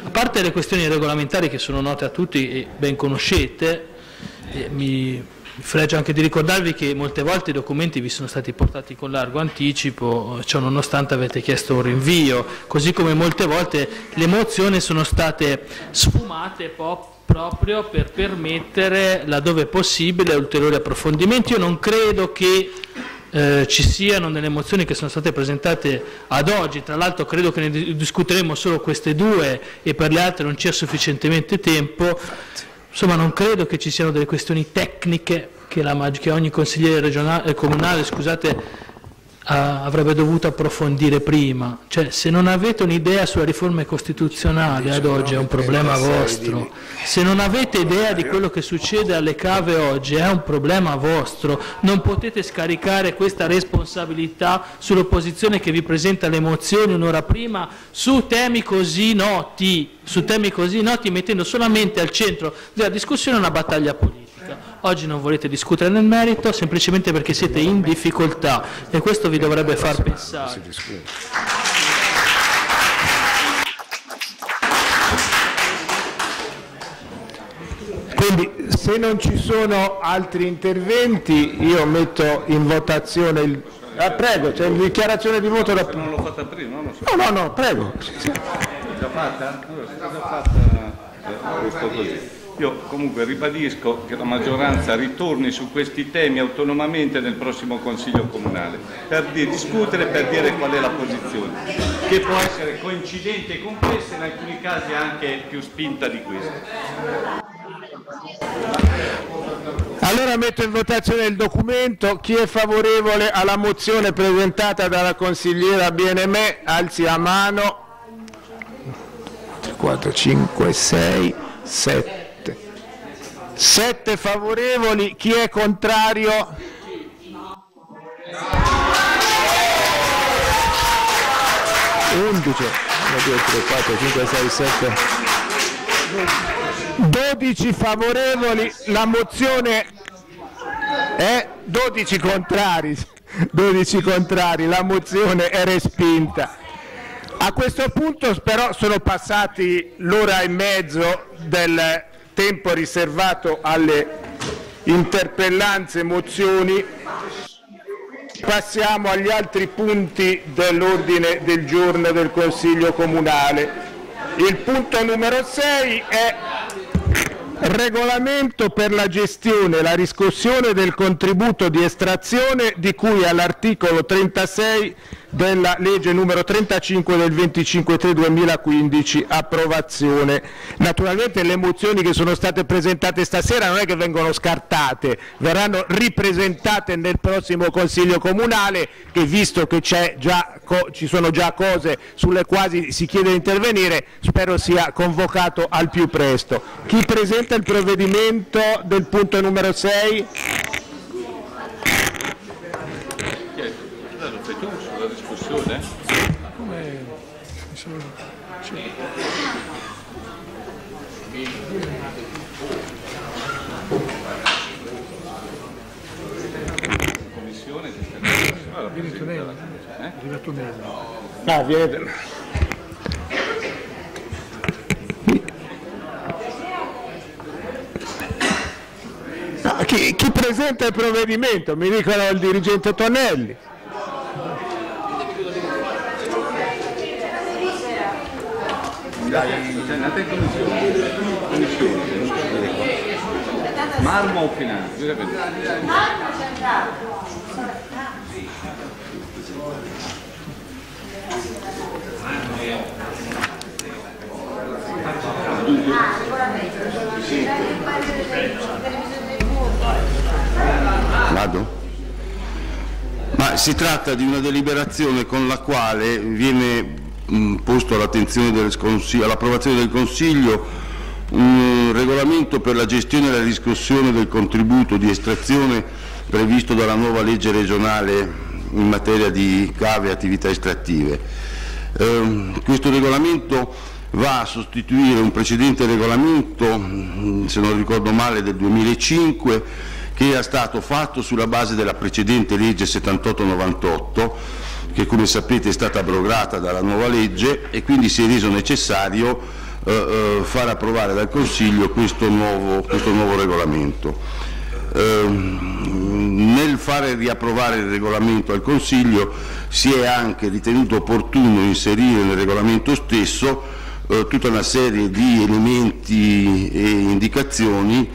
A parte le questioni regolamentari che sono note a tutti e ben conoscete, eh, mi fregio anche di ricordarvi che molte volte i documenti vi sono stati portati con largo anticipo, ciò nonostante avete chiesto un rinvio, così come molte volte le mozioni sono state sfumate proprio per permettere, laddove possibile, ulteriori approfondimenti. Io non credo che eh, ci siano nelle mozioni che sono state presentate ad oggi, tra l'altro credo che ne discuteremo solo queste due e per le altre non c'è sufficientemente tempo, Insomma, non credo che ci siano delle questioni tecniche che, la, che ogni consigliere eh, comunale scusate, avrebbe dovuto approfondire prima. Cioè, se non avete un'idea sulle riforme costituzionali ad oggi è un problema vostro. Se non avete idea di quello che succede alle cave oggi è un problema vostro. Non potete scaricare questa responsabilità sull'opposizione che vi presenta le mozioni un'ora prima su temi così noti, su temi così noti mettendo solamente al centro della discussione una battaglia politica. Oggi non volete discutere nel merito semplicemente perché siete in difficoltà e questo vi dovrebbe far pensare. Quindi se non ci sono altri interventi io metto in votazione il... Ah, prego, c'è una dichiarazione di voto da... Non l'ho fatta prima, non lo so. No, no, no, prego. Già fatta? Allora, se già fatta, eh. Io comunque ribadisco che la maggioranza ritorni su questi temi autonomamente nel prossimo Consiglio Comunale per discutere, per dire qual è la posizione, che può essere coincidente e complessa, in alcuni casi anche più spinta di questo. Allora metto in votazione il documento. Chi è favorevole alla mozione presentata dalla consigliera BNM alzi la mano. 4, 5, 6, 7. 7 favorevoli, chi è contrario? 11, 2, 3, 4, 5, 6, 7, 12 favorevoli, la mozione è 12 contrari, 12 contrari, la mozione è respinta. A questo punto però sono passati l'ora e mezzo del tempo riservato alle interpellanze mozioni. Passiamo agli altri punti dell'ordine del giorno del Consiglio Comunale. Il punto numero 6 è regolamento per la gestione e la riscossione del contributo di estrazione di cui all'articolo 36 della legge numero 35 del 25-3-2015, approvazione. Naturalmente le mozioni che sono state presentate stasera non è che vengono scartate, verranno ripresentate nel prossimo Consiglio Comunale che visto che già, ci sono già cose sulle quali si chiede di intervenire, spero sia convocato al più presto. Chi presenta il provvedimento del punto numero 6? Discussione? Come sono... sì. Commissione viene Tonello. Eh? Viene Tonello. Ah, viene... No, chi, chi presenta il provvedimento? Mi dicono il dirigente Tonelli. dai, andate in commissione. Commissione. Marmo o finanza? Marmo c'è andato. Vado? Ma si tratta di una deliberazione con la quale viene mh, posto all'approvazione del Consiglio un regolamento per la gestione e la riscossione del contributo di estrazione previsto dalla nuova legge regionale in materia di cave e attività estrattive. Eh, questo regolamento va a sostituire un precedente regolamento, se non ricordo male, del 2005 che era stato fatto sulla base della precedente legge 78-98 che come sapete è stata abrogata dalla nuova legge e quindi si è reso necessario eh, eh, far approvare dal Consiglio questo nuovo, questo nuovo regolamento. Eh, nel fare riapprovare il regolamento al Consiglio si è anche ritenuto opportuno inserire nel regolamento stesso eh, tutta una serie di elementi e indicazioni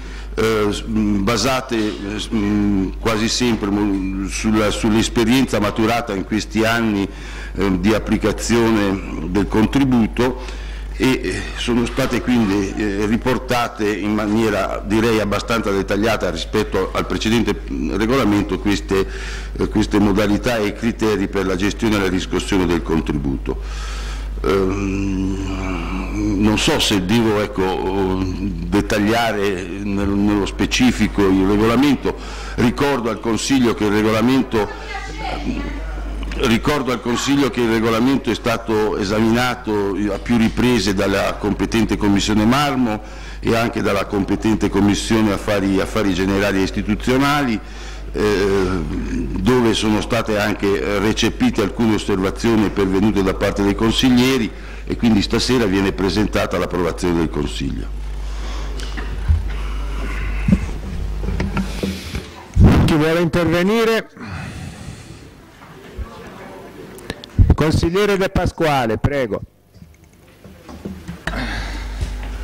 basate eh, quasi sempre sull'esperienza maturata in questi anni eh, di applicazione del contributo e sono state quindi riportate in maniera direi abbastanza dettagliata rispetto al precedente regolamento queste, queste modalità e criteri per la gestione e la riscossione del contributo. Ehm, non so se devo ecco, dettagliare nello specifico il regolamento, ricordo al Consiglio che il regolamento, che il regolamento è stato esaminato a più riprese dalla competente Commissione Marmo e anche dalla competente Commissione Affari, Affari Generali e Istituzionali, dove sono state anche recepite alcune osservazioni pervenute da parte dei consiglieri e quindi stasera viene presentata all'approvazione del Consiglio. Chi vuole intervenire? Consigliere De Pasquale, prego.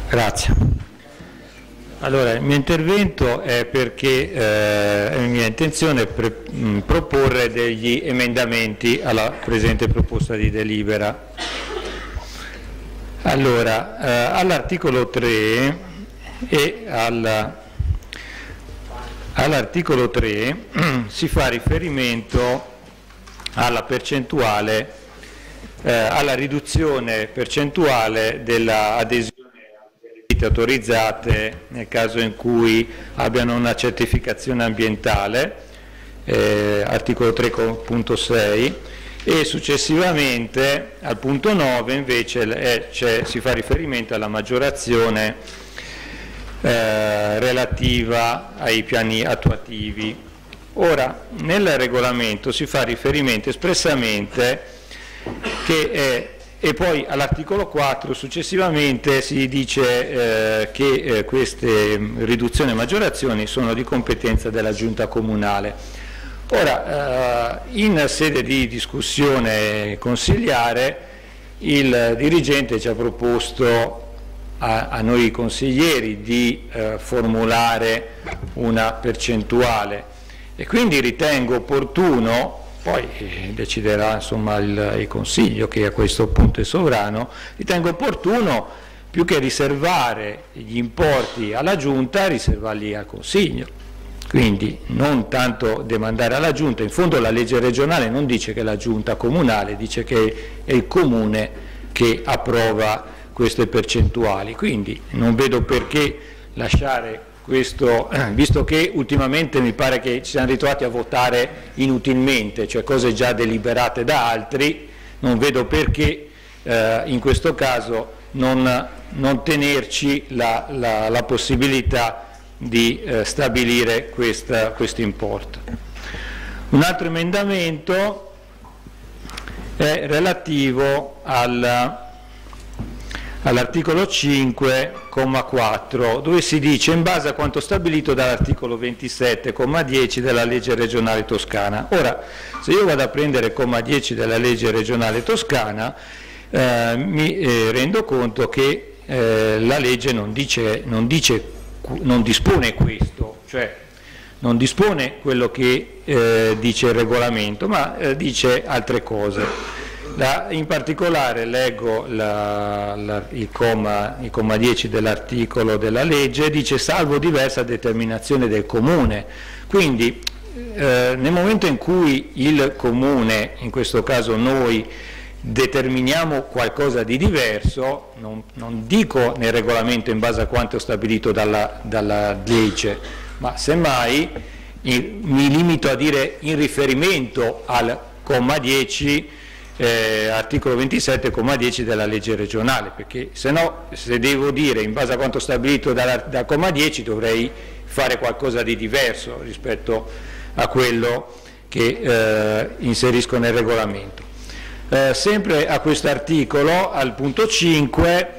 Grazie. Allora, il mio intervento è perché eh, è mia intenzione pre mh, proporre degli emendamenti alla presente proposta di delibera. Allora, eh, all'articolo 3 e all'articolo 3 si fa riferimento alla percentuale, eh, alla riduzione percentuale dell'adesione site autorizzate nel caso in cui abbiano una certificazione ambientale, eh, articolo 3.6, e successivamente al punto 9 invece si fa riferimento alla maggiorazione eh, relativa ai piani attuativi. Ora, nel regolamento si fa riferimento espressamente che è e poi all'articolo 4 successivamente si dice eh, che eh, queste riduzioni e maggiorazioni sono di competenza della giunta comunale. Ora, eh, in sede di discussione consigliare il dirigente ci ha proposto a, a noi consiglieri di eh, formulare una percentuale e quindi ritengo opportuno poi eh, deciderà insomma, il, il, Consiglio che a questo punto è sovrano, ritengo opportuno più che riservare gli importi alla Giunta, riservarli al Consiglio. Quindi non tanto demandare alla Giunta, in fondo la legge regionale non dice che è la Giunta comunale, dice che è il Comune che approva queste percentuali, quindi non vedo perché lasciare questo, visto che ultimamente mi pare che ci siamo ritrovati a votare inutilmente, cioè cose già deliberate da altri, non vedo perché eh, in questo caso non, non tenerci la, la, la, possibilità di eh, stabilire questo importo. Un altro emendamento è relativo al all'articolo 5,4 dove si dice in base a quanto stabilito dall'articolo 27,10 della legge regionale toscana. Ora, se io vado a prendere comma 10 della legge regionale toscana, eh, mi eh, rendo conto che eh, la legge non, dice, non, dice, non dispone questo, cioè non dispone quello che eh, dice il regolamento, ma eh, dice altre cose. La, in particolare leggo la, la, il, comma, il, comma, 10 dell'articolo della legge, dice salvo diversa determinazione del comune, quindi eh, nel momento in cui il comune, in questo caso noi, determiniamo qualcosa di diverso, non, non, dico nel regolamento in base a quanto stabilito dalla, dalla legge, ma semmai in, mi limito a dire in riferimento al comma 10 eh, articolo 27,10 della legge regionale, perché se no se devo dire in base a quanto stabilito dal, dal comma 10 dovrei fare qualcosa di diverso rispetto a quello che eh, inserisco nel regolamento. Eh, sempre a questo articolo, al punto 5,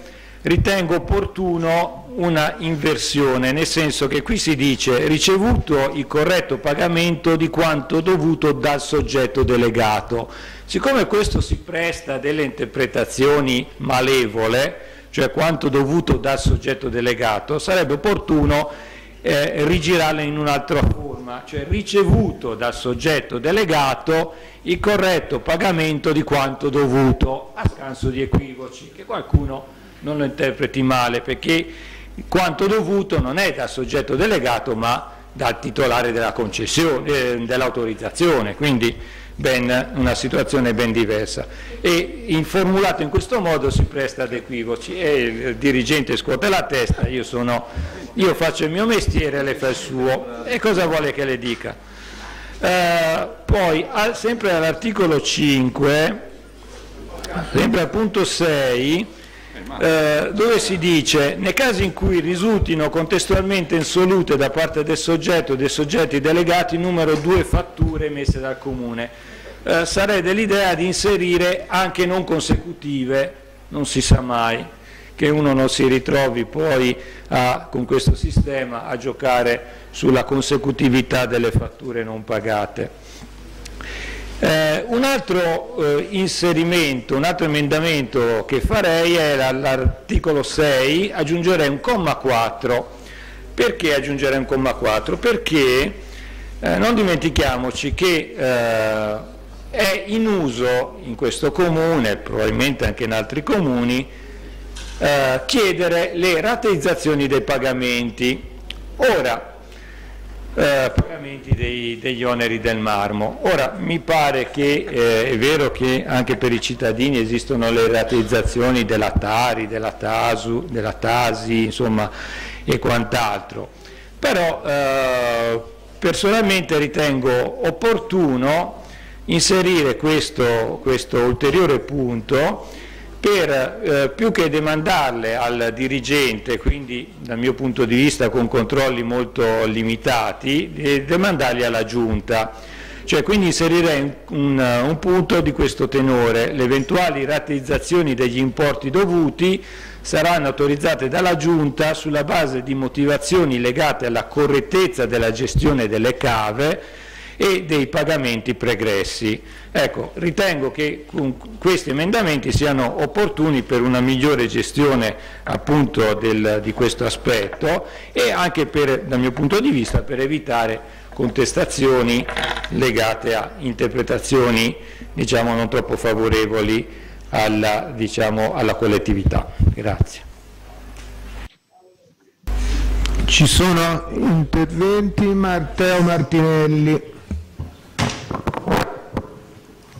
ritengo opportuno una inversione, nel senso che qui si dice ricevuto il corretto pagamento di quanto dovuto dal soggetto delegato. Siccome questo si presta a delle interpretazioni malevole, cioè quanto dovuto dal soggetto delegato, sarebbe opportuno eh, rigirarla in un'altra forma, cioè ricevuto dal soggetto delegato il corretto pagamento di quanto dovuto, a scanso di equivoci, che qualcuno non lo interpreti male, perché quanto dovuto non è dal soggetto delegato ma dal titolare della eh, dell'autorizzazione, ben, una situazione ben diversa. E in, formulato in questo modo si presta ad equivoci e il dirigente scuote la testa, io, sono, io faccio il mio mestiere, lei fa il suo, e cosa vuole che le dica? Eh, poi, al, sempre all'articolo 5, sempre al punto 6, eh, dove si dice nei casi in cui risultino contestualmente insolute da parte del soggetto e dei soggetti delegati numero due fatture emesse dal Comune. Eh, sarei dell'idea di inserire anche non consecutive, non si sa mai, che uno non si ritrovi poi a, con questo sistema a giocare sulla consecutività delle fatture non pagate. Eh, un altro eh, inserimento, un altro emendamento che farei è all'articolo 6, aggiungerei un comma 4. Perché aggiungerei un comma 4? Perché eh, non dimentichiamoci che eh, è in uso in questo comune, probabilmente anche in altri comuni, eh, chiedere le rateizzazioni dei pagamenti. Ora, eh, pagamenti dei, degli oneri del marmo. Ora mi pare che eh, è vero che anche per i cittadini esistono le rateizzazioni della Tari, della Tasu, della Tasi, insomma, e quant'altro, però eh, personalmente ritengo opportuno inserire questo, questo ulteriore punto per eh, più che demandarle al dirigente, quindi dal mio punto di vista con controlli molto limitati, demandarli alla Giunta. Cioè, quindi inserirei un, un, un punto di questo tenore, le eventuali rateizzazioni degli importi dovuti saranno autorizzate dalla Giunta sulla base di motivazioni legate alla correttezza della gestione delle cave e dei pagamenti pregressi. Ecco, ritengo che questi emendamenti siano opportuni per una migliore gestione appunto del, di questo aspetto e anche per, dal mio punto di vista per evitare contestazioni legate a interpretazioni diciamo, non troppo favorevoli alla, diciamo, alla collettività. Grazie. Ci sono interventi, Matteo Martinelli.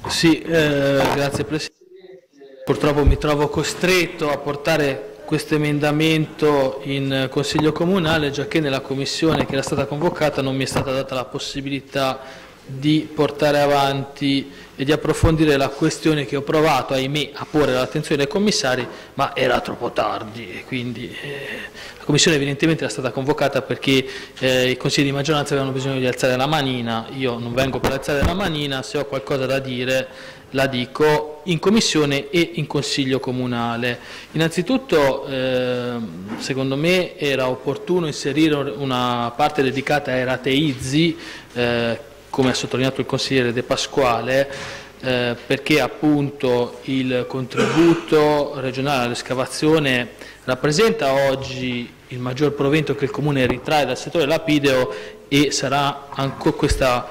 Sì, eh, grazie Presidente. Purtroppo mi trovo costretto a portare questo emendamento in Consiglio Comunale, già che nella Commissione che era stata convocata non mi è stata data la possibilità di portare avanti e di approfondire la questione che ho provato, ahimè, a porre all'attenzione dei commissari, ma era troppo tardi e quindi eh, la Commissione evidentemente era stata convocata perché eh, i consigli di maggioranza avevano bisogno di alzare la manina, io non vengo per alzare la manina, se ho qualcosa da dire la dico in Commissione e in Consiglio Comunale. Innanzitutto eh, secondo me era opportuno inserire una parte dedicata ai rateizzi eh, come ha sottolineato il consigliere De Pasquale, eh, perché appunto il contributo regionale all'escavazione rappresenta oggi il maggior provento che il Comune ritrae dal settore lapideo e sarà anche questa,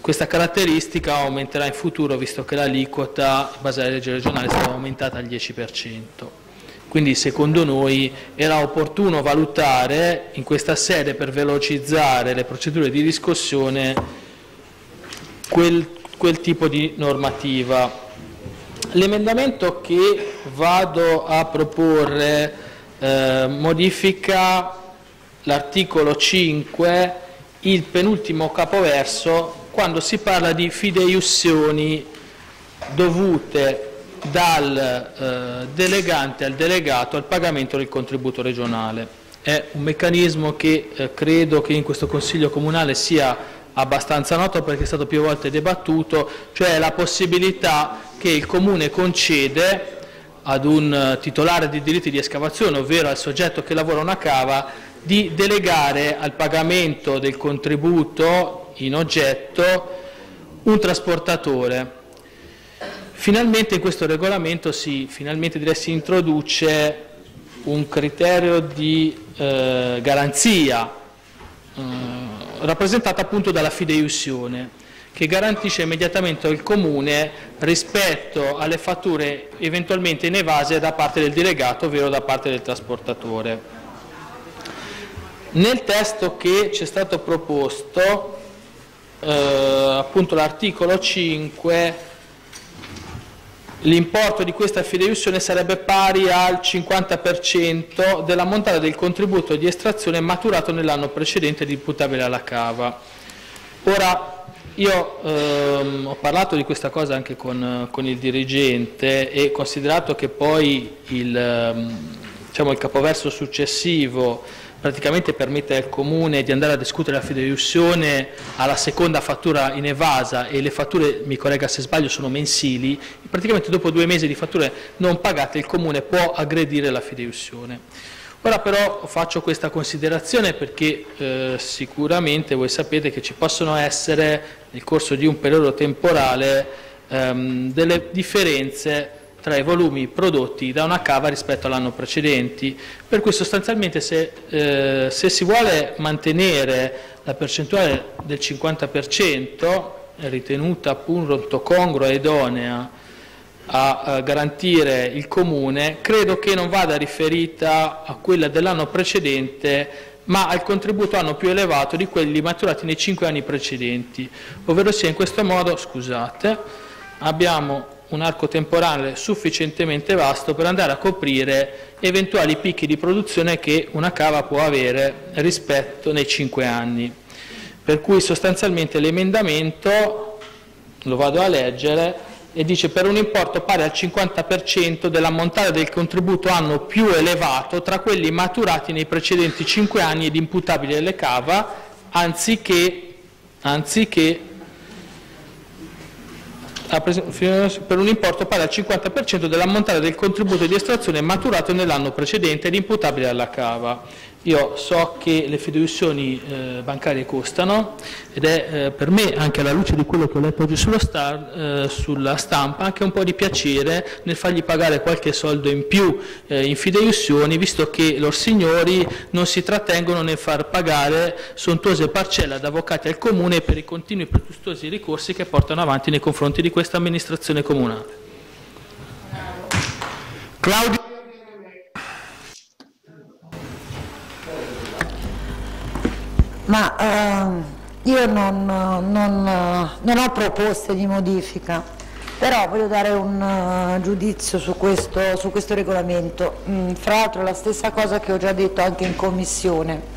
questa caratteristica aumenterà in futuro visto che l'aliquota in base alla legge regionale è stata aumentata al 10%. Quindi secondo noi era opportuno valutare in questa sede per velocizzare le procedure di riscossione quel, quel tipo di normativa. L'emendamento che vado a proporre eh, modifica l'articolo 5, il penultimo capoverso, quando si parla di fideiussioni dovute dal eh, delegante al delegato al pagamento del contributo regionale. È un meccanismo che eh, credo che in questo Consiglio Comunale sia abbastanza noto perché è stato più volte dibattuto, cioè la possibilità che il Comune concede ad un eh, titolare di diritti di escavazione, ovvero al soggetto che lavora una cava, di delegare al pagamento del contributo in oggetto un trasportatore. Finalmente in questo regolamento si, direi, si introduce un criterio di eh, garanzia eh, rappresentata appunto dalla fideiussione che garantisce immediatamente il Comune rispetto alle fatture eventualmente inevase da parte del delegato, ovvero da parte del trasportatore. Nel testo che ci è stato proposto, eh, appunto l'articolo 5, l'importo di questa fideiussione sarebbe pari al 50% dell'ammontare del contributo di estrazione maturato nell'anno precedente ed imputabile alla cava. Ora, io ehm, ho parlato di questa cosa anche con, con, il dirigente e considerato che poi il, ehm, diciamo, il capoverso successivo praticamente permette al Comune di andare a discutere la fideiussione alla seconda fattura in evasa e le fatture, mi corregga se sbaglio, sono mensili, praticamente dopo due mesi di fatture non pagate il Comune può aggredire la fideiussione. Ora però faccio questa considerazione perché eh, sicuramente voi sapete che ci possono essere nel corso di un periodo temporale ehm, delle differenze tra i volumi prodotti da una cava rispetto all'anno precedente, per cui sostanzialmente se, eh, se, si vuole mantenere la percentuale del 50% ritenuta appunto congrua e idonea a garantire il Comune, credo che non vada riferita a quella dell'anno precedente ma al contributo anno più elevato di quelli maturati nei cinque anni precedenti, ovvero sia in questo modo, scusate, abbiamo un arco temporale sufficientemente vasto per andare a coprire eventuali picchi di produzione che una cava può avere rispetto nei cinque anni. Per cui sostanzialmente l'emendamento, lo vado a leggere, e dice per un importo pari al 50% dell'ammontare del contributo anno più elevato tra quelli maturati nei precedenti 5 anni ed imputabili alle cava, anziché, anziché per un importo pari al 50% dell'ammontare del contributo di estrazione maturato nell'anno precedente ed imputabile alla cava. Io so che le fideiussioni eh, bancarie costano ed è eh, per me, anche alla luce di quello che ho letto oggi star, eh, sulla stampa, anche un po' di piacere nel fargli pagare qualche soldo in più eh, in fideiussioni, visto che loro signori non si trattengono nel far pagare sontuose parcelle ad avvocati al Comune per i continui e pretestuosi ricorsi che portano avanti nei confronti di questa amministrazione comunale. Claudio. Ma eh, io non, non, non, ho proposte di modifica, però voglio dare un uh, giudizio su questo, su questo regolamento. Mm, fra l'altro la stessa cosa che ho già detto anche in commissione.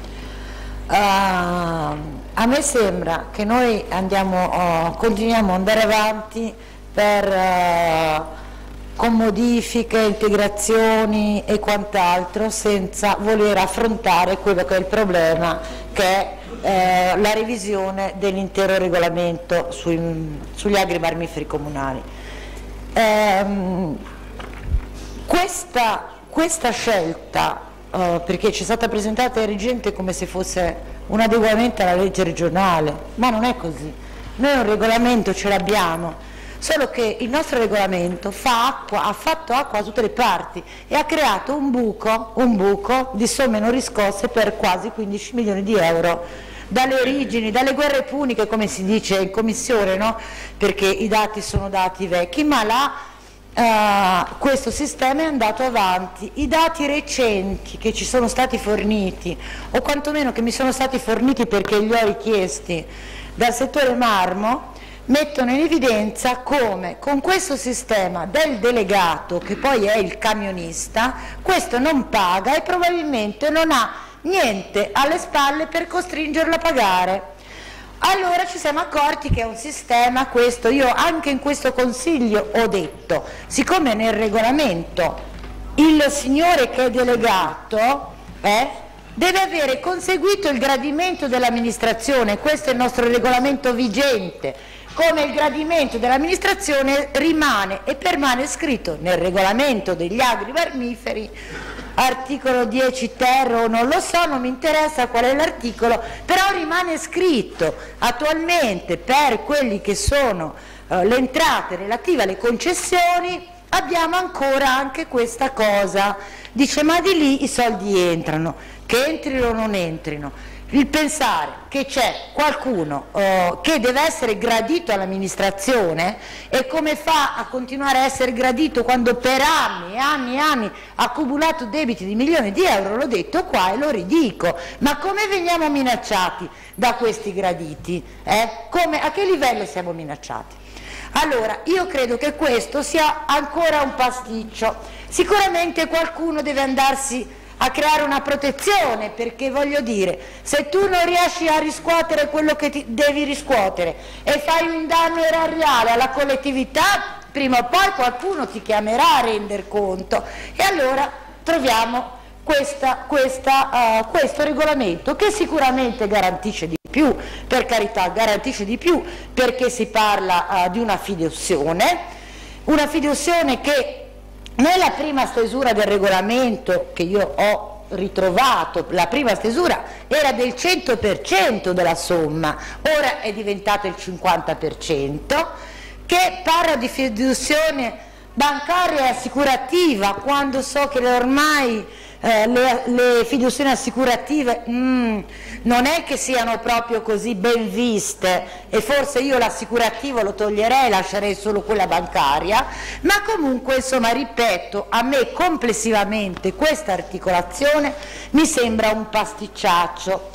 Uh, a me sembra che noi andiamo, uh, continuiamo ad andare avanti per, uh, con modifiche, integrazioni e quant'altro senza voler affrontare quello che è il problema che è eh, la revisione dell'intero regolamento sui, sugli agri marmiferi comunali. Eh, questa, questa, scelta, eh, perché ci è stata presentata ai reggente come se fosse un adeguamento alla legge regionale, ma non è così. Noi un regolamento ce l'abbiamo, solo che il nostro regolamento fa acqua, ha fatto acqua a tutte le parti e ha creato un buco, un buco di somme non riscosse per quasi 15 milioni di euro dalle origini, dalle guerre puniche come si dice in commissione, no? perché i dati sono dati vecchi, ma là uh, questo sistema è andato avanti. I dati recenti che ci sono stati forniti, o quantomeno che mi sono stati forniti perché li ho richiesti dal settore marmo, mettono in evidenza come con questo sistema del delegato, che poi è il camionista, questo non paga e probabilmente non ha niente alle spalle per costringerlo a pagare. Allora ci siamo accorti che è un sistema questo, io anche in questo consiglio ho detto, siccome nel regolamento il signore che è delegato eh, deve avere conseguito il gradimento dell'amministrazione, questo è il nostro regolamento vigente, come il gradimento dell'amministrazione rimane e permane scritto nel regolamento degli agri vermiferi articolo 10 ter o non lo so, non mi interessa qual è l'articolo, però rimane scritto attualmente per quelli che sono eh, le entrate relative alle concessioni abbiamo ancora anche questa cosa, dice ma di lì i soldi entrano, che entrino o non entrino il pensare che c'è qualcuno eh, che deve essere gradito all'amministrazione e come fa a continuare a essere gradito quando per anni e anni e anni ha accumulato debiti di milioni di euro, l'ho detto qua e lo ridico, ma come veniamo minacciati da questi graditi? Eh? Come, a che livello siamo minacciati? Allora, io credo che questo sia ancora un pasticcio, sicuramente qualcuno deve andarsi a creare una protezione, perché voglio dire, se tu non riesci a riscuotere quello che devi riscuotere e fai un danno erariale alla collettività, prima o poi qualcuno ti chiamerà a render conto. E allora troviamo questa, questa, uh, questo regolamento che sicuramente garantisce di più, per carità garantisce di più perché si parla uh, di una fideiussione, una fideiussione che nella prima stesura del regolamento che io ho ritrovato, la prima stesura era del 100% della somma, ora è diventato il 50%, che parla di fiduzione bancaria e assicurativa, quando so che ormai eh, le, le, fiduzioni assicurative mm, non è che siano proprio così ben viste e forse io l'assicurativo lo toglierei, lascerei solo quella bancaria, ma comunque insomma ripeto, a me complessivamente questa articolazione mi sembra un pasticciaccio,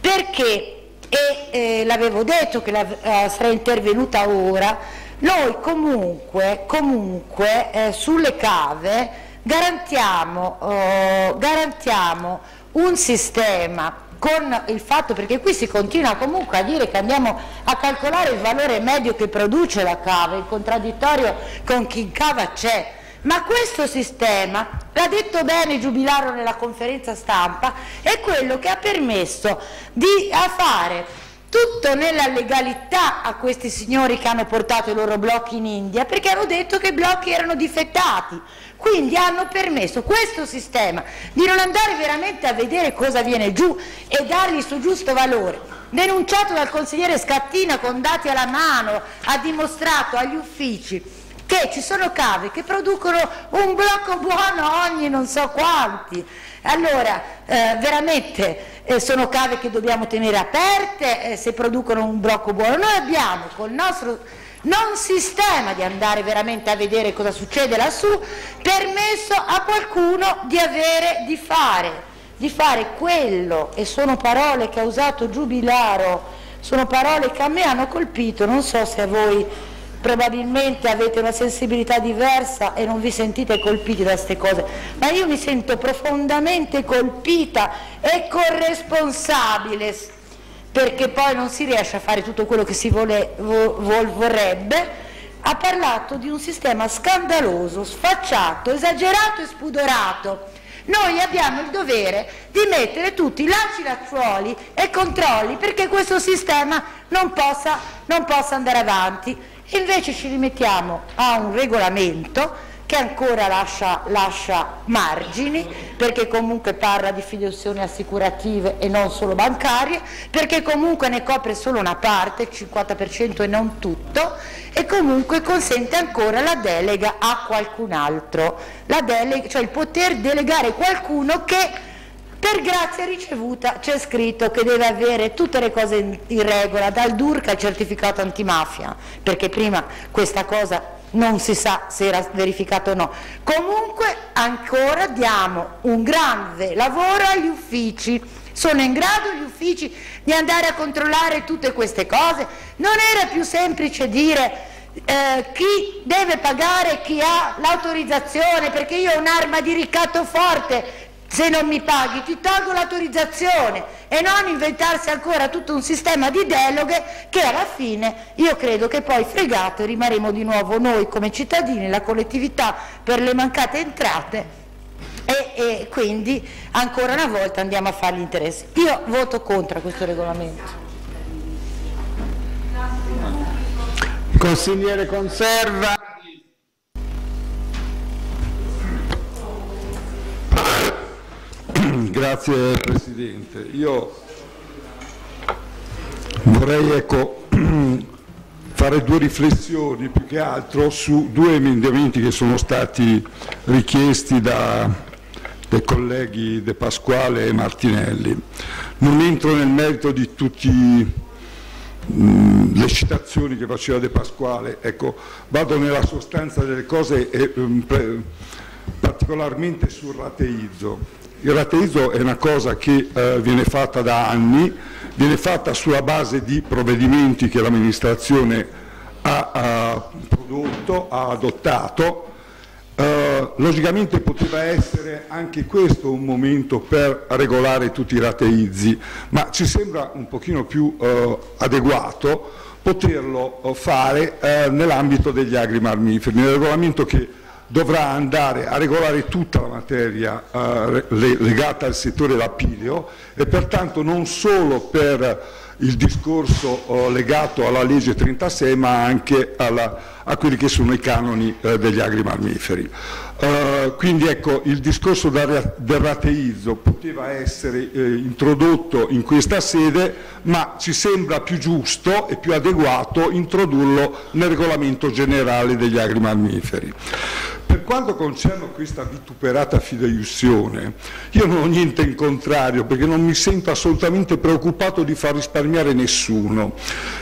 perché, e eh, l'avevo detto che la, eh, sarei intervenuta ora, noi comunque, comunque eh, sulle cave garantiamo, eh, garantiamo un sistema con il fatto, perché qui si continua comunque a dire che andiamo a calcolare il valore medio che produce la cava, in contraddittorio con chi in cava c'è, ma questo sistema, l'ha detto bene Giubilaro nella conferenza stampa, è quello che ha permesso di fare tutto nella legalità a questi signori che hanno portato i loro blocchi in India, perché hanno detto che i blocchi erano difettati, quindi hanno permesso questo sistema di non andare veramente a vedere cosa viene giù e dargli il suo giusto valore. Denunciato dal consigliere Scattina con dati alla mano, ha dimostrato agli uffici che ci sono cave che producono un blocco buono ogni non so quanti. Allora, eh, veramente eh, sono cave che dobbiamo tenere aperte eh, se producono un blocco buono. Noi abbiamo col nostro non sistema di andare veramente a vedere cosa succede lassù, permesso a qualcuno di avere, di fare, di fare quello, e sono parole che ha usato Giubilaro, sono parole che a me hanno colpito, non so se a voi probabilmente avete una sensibilità diversa e non vi sentite colpiti da queste cose, ma io mi sento profondamente colpita e corresponsabile perché poi non si riesce a fare tutto quello che si vole, vo, vorrebbe, ha parlato di un sistema scandaloso, sfacciato, esagerato e spudorato. Noi abbiamo il dovere di mettere tutti lacci lacciuoli e controlli perché questo sistema non possa, non possa andare avanti. Invece ci rimettiamo a un regolamento che ancora lascia, lascia, margini, perché comunque parla di fiduzioni assicurative e non solo bancarie, perché comunque ne copre solo una parte, il 50% e non tutto, e comunque consente ancora la delega a qualcun altro, delega, cioè il poter delegare qualcuno che per grazia ricevuta c'è scritto che deve avere tutte le cose in, in regola, dal DURC al certificato antimafia, perché prima questa cosa non si sa se era verificato o no. Comunque ancora diamo un grande lavoro agli uffici, Sono in grado gli uffici di andare a controllare tutte queste cose? Non era più semplice dire eh, chi deve pagare chi ha l'autorizzazione, perché io ho un'arma di ricatto forte, se non mi paghi ti tolgo l'autorizzazione e non inventarsi ancora tutto un sistema di deloghe che alla fine io credo che poi fregato rimarremo di nuovo noi come cittadini, la collettività per le mancate entrate e, e quindi ancora una volta andiamo a fare gli interessi. Io voto contro questo regolamento. Consigliere Conserva. Grazie Presidente. Io vorrei ecco, fare due riflessioni più che altro su due emendamenti che sono stati richiesti da, dai colleghi De Pasquale e Martinelli. Non entro nel merito di tutte le citazioni che faceva De Pasquale, ecco, vado nella sostanza delle cose e particolarmente sul rateizzo. Il rateizzo è una cosa che eh, viene fatta da anni, viene fatta sulla base di provvedimenti che l'amministrazione ha, ha, prodotto, ha adottato. Eh, logicamente poteva essere anche questo un momento per regolare tutti i rateizzi, ma ci sembra un pochino più eh, adeguato poterlo eh, fare eh, nell'ambito degli agri marmiferi, nel regolamento che dovrà andare a regolare tutta la materia eh, legata al settore lapideo e pertanto non solo per il discorso eh, legato alla legge 36 ma anche alla, a quelli che sono i canoni eh, degli agri mammiferi. Uh, quindi ecco, il discorso del rateizzo poteva essere eh, introdotto in questa sede, ma ci sembra più giusto e più adeguato introdurlo nel regolamento generale degli agri mammiferi. Per quanto concerne questa vituperata fideiussione, io non ho niente in contrario perché non mi sento assolutamente preoccupato di far risparmiare nessuno.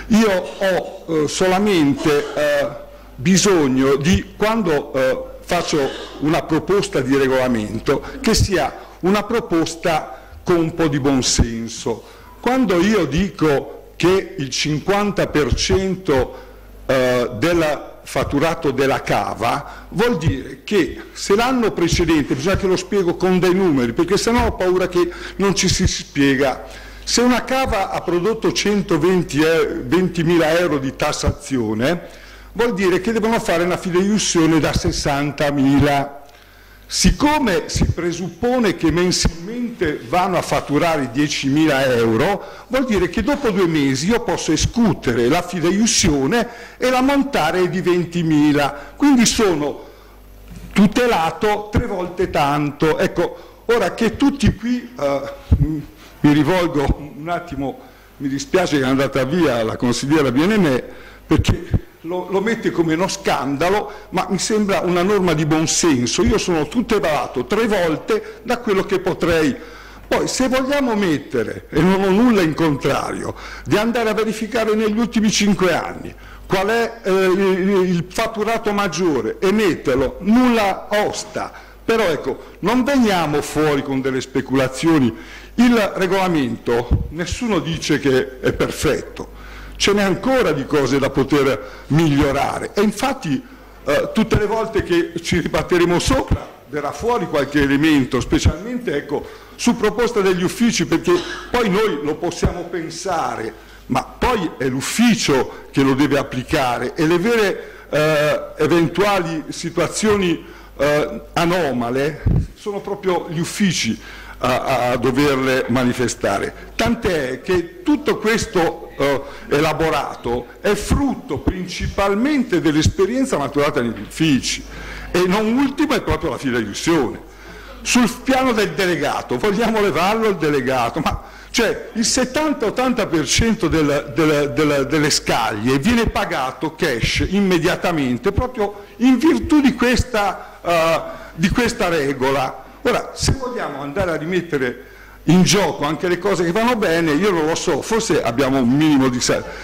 Io ho eh, solamente eh, bisogno di, quando eh, faccio una proposta di regolamento, che sia una proposta con un po' di buonsenso. Quando io dico che il 50% eh, del fatturato della cava vuol dire che se l'anno precedente, bisogna che lo spiego con dei numeri, perché sennò ho paura che non ci si spiega, se una cava ha prodotto 120.000 euro di tassazione, vuol dire che devono fare una fideiussione da 60.000. Siccome si presuppone che mensilmente vanno a fatturare 10.000 euro, vuol dire che dopo due mesi io posso escutere la fideiussione e la montare di 20.000. Quindi sono tutelato tre volte tanto. Ecco, ora che tutti qui, eh, mi rivolgo un attimo, mi dispiace che è andata via la consigliera Bienemè, perché lo, lo, mette come uno scandalo, ma mi sembra una norma di buonsenso. Io sono tutelato tre volte da quello che potrei. Poi se vogliamo mettere, e non ho nulla in contrario, di andare a verificare negli ultimi cinque anni qual è eh, il, il fatturato maggiore e metterlo, nulla osta. Però ecco, non veniamo fuori con delle speculazioni. Il regolamento, nessuno dice che è perfetto, ce n'è ancora di cose da poter migliorare. E infatti eh, tutte le volte che ci ribatteremo sopra verrà fuori qualche elemento, specialmente ecco, su proposta degli uffici, perché poi noi lo possiamo pensare, ma poi è l'ufficio che lo deve applicare. E le vere eh, eventuali situazioni eh, anomale sono proprio gli uffici a, a doverle manifestare. Tant'è che tutto questo eh, elaborato è frutto principalmente dell'esperienza maturata negli uffici e non ultimo è proprio la fideiussione. Sul piano del delegato, vogliamo levarlo il delegato, ma cioè il 70-80% del, del, del, delle scaglie viene pagato cash immediatamente proprio in virtù di questa, uh, di questa regola Ora, se vogliamo andare a rimettere in gioco anche le cose che vanno bene, io non lo so, forse abbiamo un minimo di,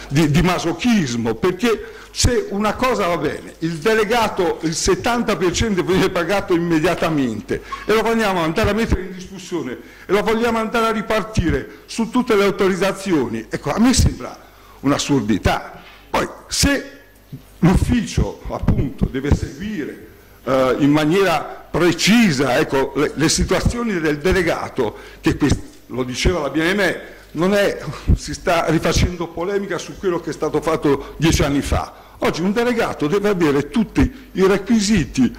di, di masochismo, perché se una cosa va bene, il delegato il 70% viene pagato immediatamente e lo vogliamo andare a mettere in discussione e lo vogliamo andare a ripartire su tutte le autorizzazioni, ecco, a me sembra un'assurdità. Poi se l'ufficio appunto deve seguire eh, in maniera precisa ecco, le, le, situazioni del delegato, che lo diceva la BNM, non è, si sta rifacendo polemica su quello che è stato fatto dieci anni fa. Oggi un delegato deve avere tutti i requisiti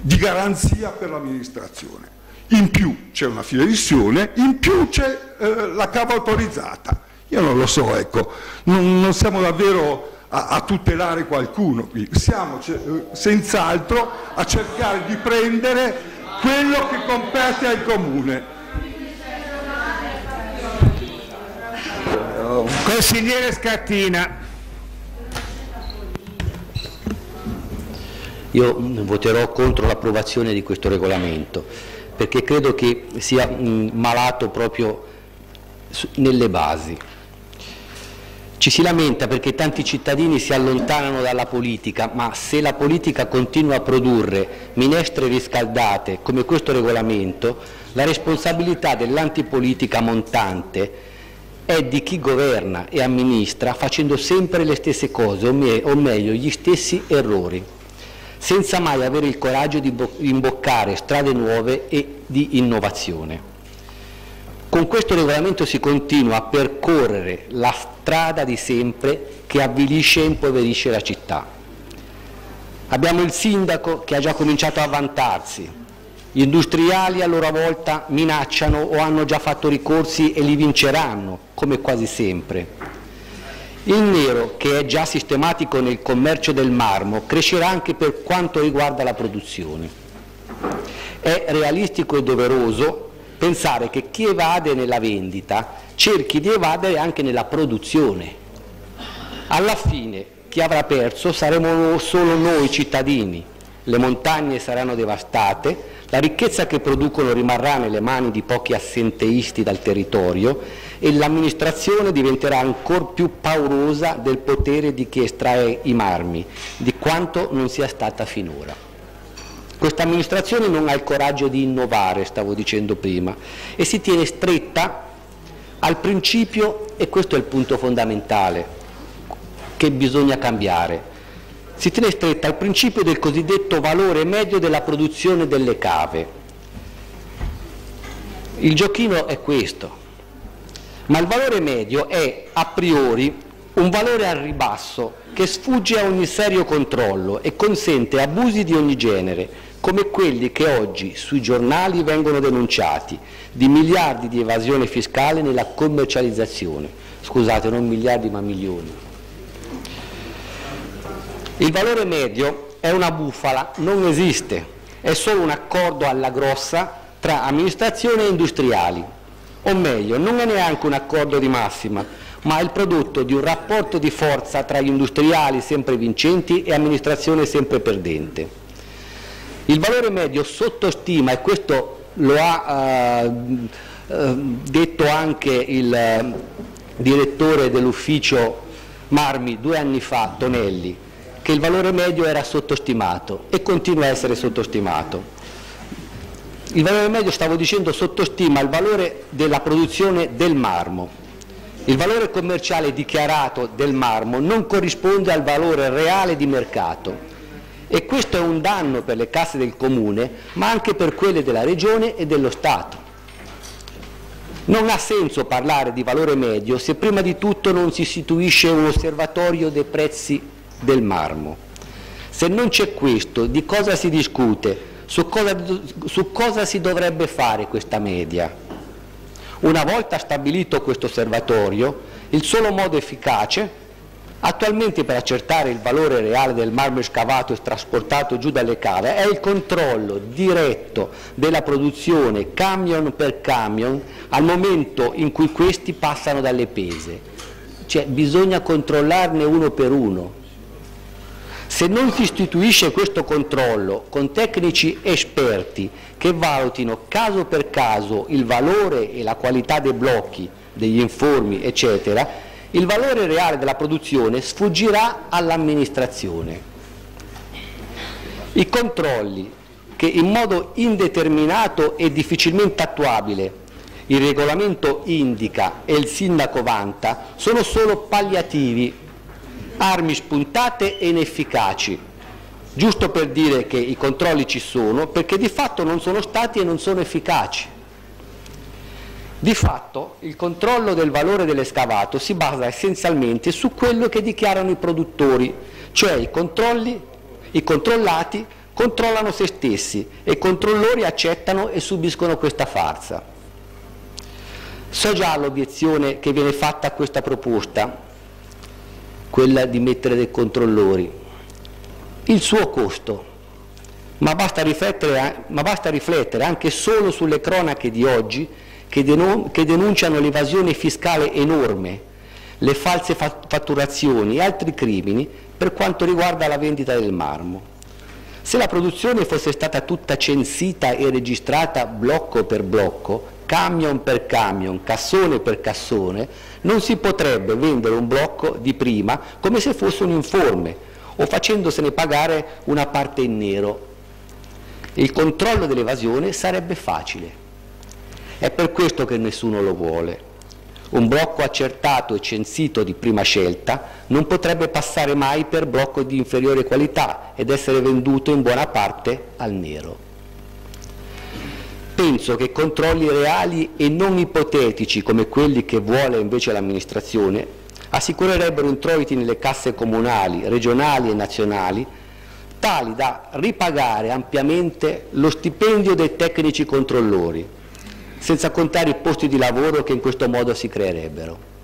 di garanzia per l'amministrazione. In più c'è una fideiussione, in più c'è eh, la cava autorizzata. Io non lo so, ecco, non, non siamo davvero a, a, tutelare qualcuno qui, siamo eh, senz'altro a cercare di prendere quello che compete al comune. Consigliere Scattina. Io voterò contro l'approvazione di questo regolamento perché credo che sia malato proprio nelle basi. Ci si lamenta perché tanti cittadini si allontanano dalla politica, ma se la politica continua a produrre minestre riscaldate come questo regolamento, la responsabilità dell'antipolitica montante è di chi governa e amministra facendo sempre le stesse cose, o, me o meglio gli stessi errori, senza mai avere il coraggio di imboccare strade nuove e di innovazione. Con questo regolamento si continua a percorrere la strada di sempre che avvilisce e impoverisce la città. Abbiamo il sindaco che ha già cominciato a vantarsi, gli industriali a loro volta minacciano o hanno già fatto ricorsi e li vinceranno, come quasi sempre. Il nero, che è già sistematico nel commercio del marmo, crescerà anche per quanto riguarda la produzione. È realistico e doveroso pensare che chi evade nella vendita cerchi di evadere anche nella produzione. Alla fine chi avrà perso saremo solo noi cittadini, le montagne saranno devastate, la ricchezza che producono rimarrà nelle mani di pochi assenteisti dal territorio e l'amministrazione diventerà ancora più paurosa del potere di chi estrae i marmi, di quanto non sia stata finora. Questa amministrazione non ha il coraggio di innovare, stavo dicendo prima, e si tiene stretta al principio, e questo è il punto fondamentale, che bisogna cambiare. Si tiene stretta al principio del cosiddetto valore medio della produzione delle cave. Il giochino è questo, ma il valore medio è a priori un valore al ribasso che sfugge a ogni serio controllo e consente abusi di ogni genere, come quelli che oggi sui giornali vengono denunciati, di miliardi di evasione fiscale nella commercializzazione. Scusate, non miliardi ma milioni. Il valore medio è una bufala, non esiste, è solo un accordo alla grossa tra amministrazione e industriali, o meglio, non è neanche un accordo di massima, ma è il prodotto di un rapporto di forza tra gli industriali sempre vincenti e amministrazione sempre perdente. Il valore medio sottostima, e questo lo ha eh, eh, detto anche il eh, direttore dell'ufficio Marmi due anni fa, Tonelli, che il valore medio era sottostimato e continua a essere sottostimato. Il valore medio, stavo dicendo, sottostima il valore della produzione del marmo. Il valore commerciale dichiarato del marmo non corrisponde al valore reale di mercato e questo è un danno per le casse del Comune, ma anche per quelle della Regione e dello Stato. Non ha senso parlare di valore medio se prima di tutto non si istituisce un osservatorio dei prezzi del marmo. Se non c'è questo, di cosa si discute? Su cosa, su cosa si dovrebbe fare questa media? Una volta stabilito questo osservatorio, il solo modo efficace Attualmente per accertare il valore reale del marmo scavato e trasportato giù dalle cave è il controllo diretto della produzione camion per camion al momento in cui questi passano dalle pese. Cioè bisogna controllarne uno per uno. Se non si istituisce questo controllo con tecnici esperti che valutino caso per caso il valore e la qualità dei blocchi, degli informi, eccetera, il valore reale della produzione sfuggirà all'amministrazione. I controlli che in modo indeterminato e difficilmente attuabile il regolamento indica e il sindaco vanta sono solo palliativi, armi spuntate e inefficaci, giusto per dire che i controlli ci sono perché di fatto non sono stati e non sono efficaci. Di fatto il controllo del valore dell'escavato si basa essenzialmente su quello che dichiarano i produttori, cioè i, i controllati controllano se stessi e i controllori accettano e subiscono questa farsa. So già l'obiezione che viene fatta a questa proposta, quella di mettere dei controllori, il suo costo, ma basta ma basta riflettere anche solo sulle cronache di oggi che, denunciano l'evasione fiscale enorme, le false fatturazioni e altri crimini per quanto riguarda la vendita del marmo. Se la produzione fosse stata tutta censita e registrata blocco per blocco, camion per camion, cassone per cassone, non si potrebbe vendere un blocco di prima come se fosse un informe o facendosene pagare una parte in nero. Il controllo dell'evasione sarebbe facile. È per questo che nessuno lo vuole. Un blocco accertato e censito di prima scelta non potrebbe passare mai per blocco di inferiore qualità ed essere venduto in buona parte al nero. Penso che controlli reali e non ipotetici come quelli che vuole invece l'amministrazione assicurerebbero introiti nelle casse comunali, regionali e nazionali tali da ripagare ampiamente lo stipendio dei tecnici controllori, senza contare i posti di lavoro che in questo modo si creerebbero.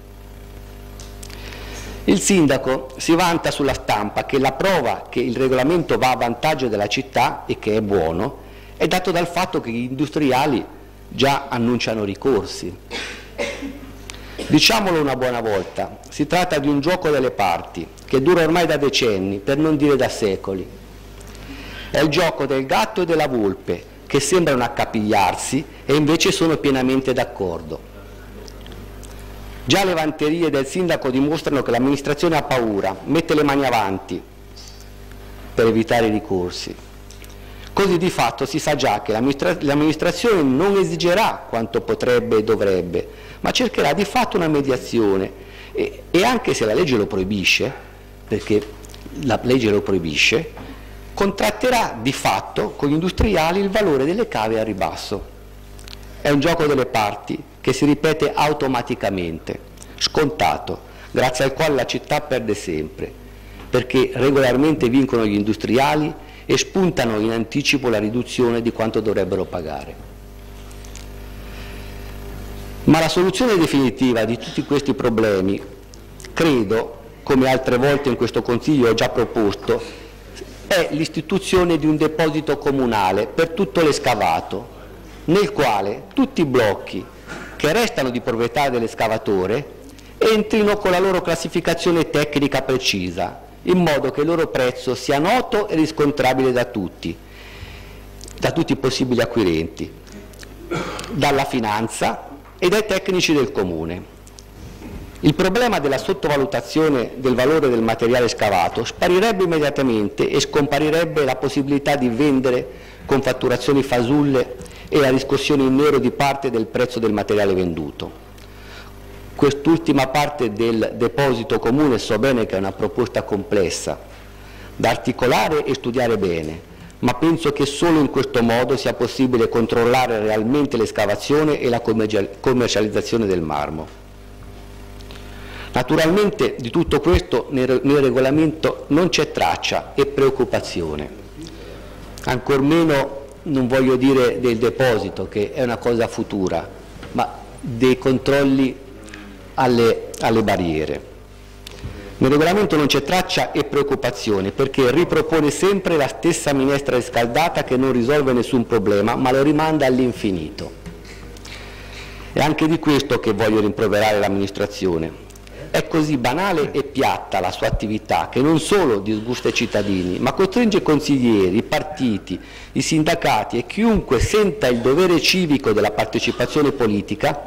Il sindaco si vanta sulla stampa che la prova che il regolamento va a vantaggio della città e che è buono è dato dal fatto che gli industriali già annunciano ricorsi. Diciamolo una buona volta, si tratta di un gioco delle parti che dura ormai da decenni, per non dire da secoli. È il gioco del gatto e della volpe che sembrano accapigliarsi e invece sono pienamente d'accordo. Già le vanterie del sindaco dimostrano che l'amministrazione ha paura, mette le mani avanti per evitare i ricorsi. Così di fatto si sa già che l'amministrazione non esigerà quanto potrebbe e dovrebbe, ma cercherà di fatto una mediazione e, e anche se la legge lo proibisce, perché la legge lo proibisce, contratterà di fatto con gli industriali il valore delle cave a ribasso. È un gioco delle parti che si ripete automaticamente, scontato, grazie al quale la città perde sempre, perché regolarmente vincono gli industriali e spuntano in anticipo la riduzione di quanto dovrebbero pagare. Ma la soluzione definitiva di tutti questi problemi, credo, come altre volte in questo Consiglio ho già proposto, è l'istituzione di un deposito comunale per tutto l'escavato, nel quale tutti i blocchi che restano di proprietà dell'escavatore entrino con la loro classificazione tecnica precisa, in modo che il loro prezzo sia noto e riscontrabile da tutti, da tutti i possibili acquirenti, dalla finanza e dai tecnici del comune. Il problema della sottovalutazione del valore del materiale scavato sparirebbe immediatamente e scomparirebbe la possibilità di vendere con fatturazioni fasulle e la riscossione in nero di parte del prezzo del materiale venduto. Quest'ultima parte del deposito comune so bene che è una proposta complessa, da articolare e studiare bene, ma penso che solo in questo modo sia possibile controllare realmente l'escavazione e la commercializzazione del marmo. Naturalmente di tutto questo nel, nel regolamento non c'è traccia e preoccupazione, ancor meno non voglio dire del deposito che è una cosa futura, ma dei controlli alle, alle barriere. Nel regolamento non c'è traccia e preoccupazione perché ripropone sempre la stessa minestra riscaldata che non risolve nessun problema ma lo rimanda all'infinito. È anche di questo che voglio rimproverare l'amministrazione. È così banale e piatta la sua attività che non solo disgusta i cittadini, ma costringe i consiglieri, i partiti, i sindacati e chiunque senta il dovere civico della partecipazione politica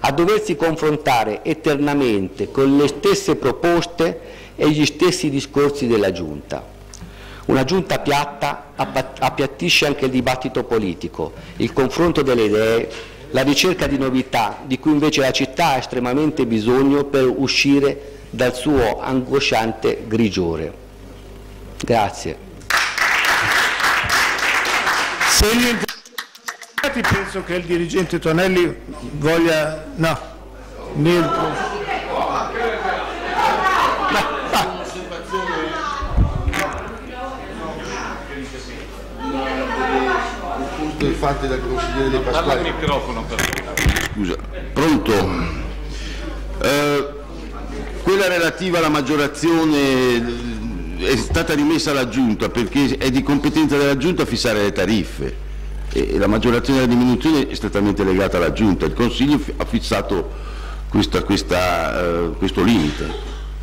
a doversi confrontare eternamente con le stesse proposte e gli stessi discorsi della Giunta. Una giunta piatta appiattisce anche il dibattito politico, il confronto delle idee, la ricerca di novità di cui invece la città ha estremamente bisogno per uscire dal suo angosciante grigiore. Grazie. Se gli interventi penso che il dirigente Tonelli voglia... no. Mirko. fatti dal consigliere De Pasquale. Parla microfono per Scusa, pronto? Eh, quella relativa alla maggiorazione eh, è stata rimessa alla Giunta perché è di competenza della Giunta fissare le tariffe e la maggiorazione della diminuzione è strettamente legata alla Giunta. Il Consiglio ha fissato questa, questa, eh, questo limite,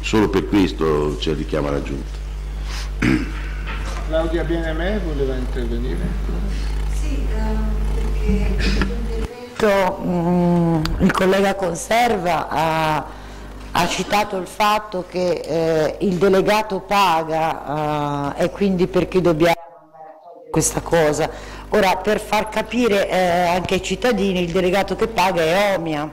solo per questo c'è il richiamo alla Giunta. Claudia Bienemè voleva intervenire? Mm, il collega Conserva ha, ha, citato il fatto che eh, il delegato paga eh, e quindi perché dobbiamo questa cosa. Ora per far capire eh, anche ai cittadini il delegato che paga è Omia.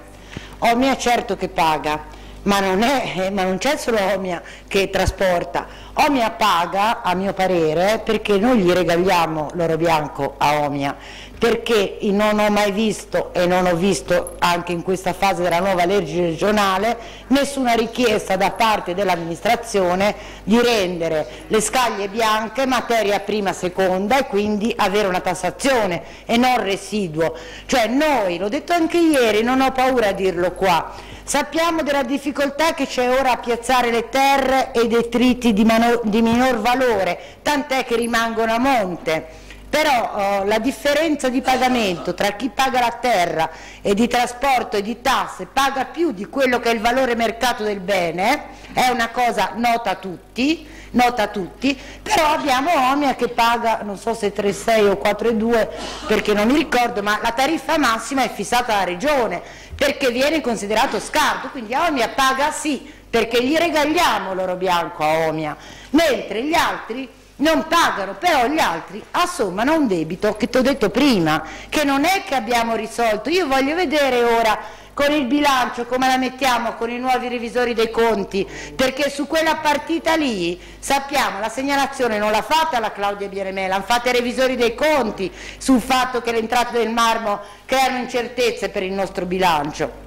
Omia certo che paga, ma non, non c'è solo Omia che trasporta, Omia paga a mio parere perché noi gli regaliamo l'oro bianco a Omia, perché non ho mai visto e non ho visto anche in questa fase della nuova legge regionale nessuna richiesta da parte dell'amministrazione di rendere le scaglie bianche materia prima seconda e quindi avere una tassazione e non residuo. Cioè noi, l'ho detto anche ieri, non ho paura a dirlo qua, Sappiamo della difficoltà che c'è ora a piazzare le terre e i detriti di, di minor valore, tant'è che rimangono a monte. Però oh, la differenza di pagamento tra chi paga la terra e di trasporto e di tasse paga più di quello che è il valore mercato del bene, è una cosa nota a tutti, nota a tutti, però abbiamo Omia che paga, non so se 3,6 o 4,2 perché non mi ricordo, ma la tariffa massima è fissata dalla regione perché viene considerato scarto, quindi Omia paga sì, perché gli regaliamo l'oro bianco a Omia, mentre gli altri non pagano, però gli altri assommano un debito che ti ho detto prima, che non è che abbiamo risolto, io voglio vedere ora con il bilancio come la mettiamo con i nuovi revisori dei conti, perché su quella partita lì sappiamo la segnalazione non l'ha fatta la Claudia Bieremè, l'hanno fatta i revisori dei conti sul fatto che le entrate del marmo creano incertezze per il nostro bilancio.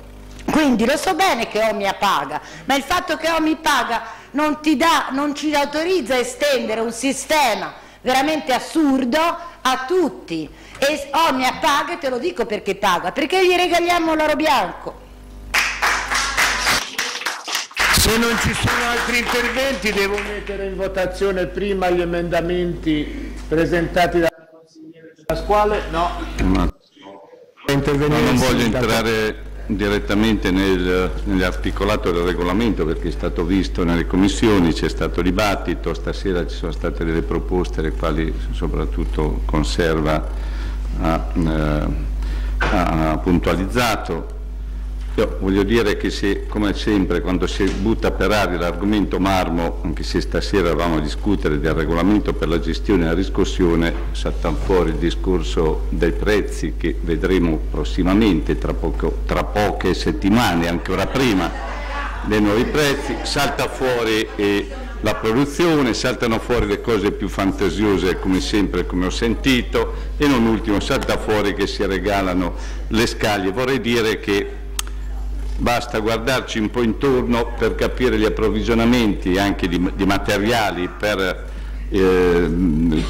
Quindi lo so bene che Omia paga, ma il fatto che Omi paga non, dà, non ci autorizza a estendere un sistema veramente assurdo a tutti e Omnia paga, e te lo dico perché paga, perché gli regaliamo l'oro bianco. Se non ci sono altri interventi devo mettere in votazione prima gli emendamenti presentati dal consigliere Pasquale. No. Ma, non voglio entrare direttamente nel, nell'articolato del regolamento perché è stato visto nelle commissioni, c'è stato dibattito, stasera ci sono state delle proposte le quali soprattutto conserva ha, eh, ha puntualizzato. Io voglio dire che se, come sempre, quando si butta per aria l'argomento marmo, anche se stasera eravamo a discutere del regolamento per la gestione e la riscossione, salta fuori il discorso dei prezzi che vedremo prossimamente, tra, poco, tra poche settimane, ancora prima dei nuovi prezzi, salta fuori eh, la produzione, saltano fuori le cose più fantasiose come sempre, come ho sentito, e non ultimo salta fuori che si regalano le scaglie. Vorrei dire che basta guardarci un po' intorno per capire gli approvvigionamenti anche di, di materiali per, eh,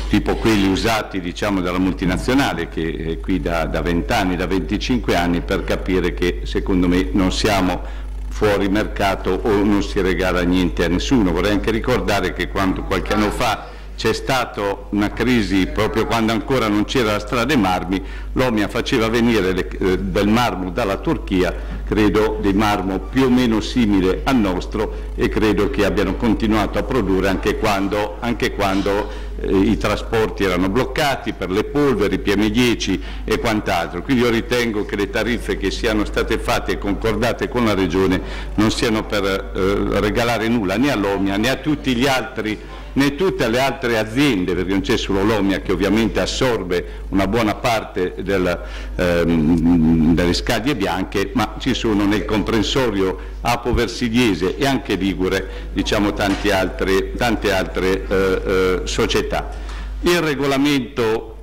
tipo quelli usati diciamo, dalla multinazionale che è qui da 20 anni, da 25 anni, per capire che secondo me non siamo fuori mercato o non si regala niente a nessuno. Vorrei anche ricordare che quando qualche anno fa c'è stata una crisi proprio quando ancora non c'era la strada dei marmi, l'Omia faceva venire le, eh, del marmo dalla Turchia, credo di marmo più o meno simile al nostro e credo che abbiano continuato a produrre anche quando, anche quando eh, i trasporti erano bloccati per le polveri, PM10 e quant'altro. Quindi io ritengo che le tariffe che siano state fatte e concordate con la Regione non siano per eh, regalare nulla né all'Omia né a tutti gli altri né tutte le altre aziende, perché non c'è solo l'Omia che ovviamente assorbe una buona parte del, ehm, delle scaglie bianche, ma ci sono nel comprensorio Apo Versigliese e anche Ligure diciamo, tante altre, tante altre eh, eh, società. Il regolamento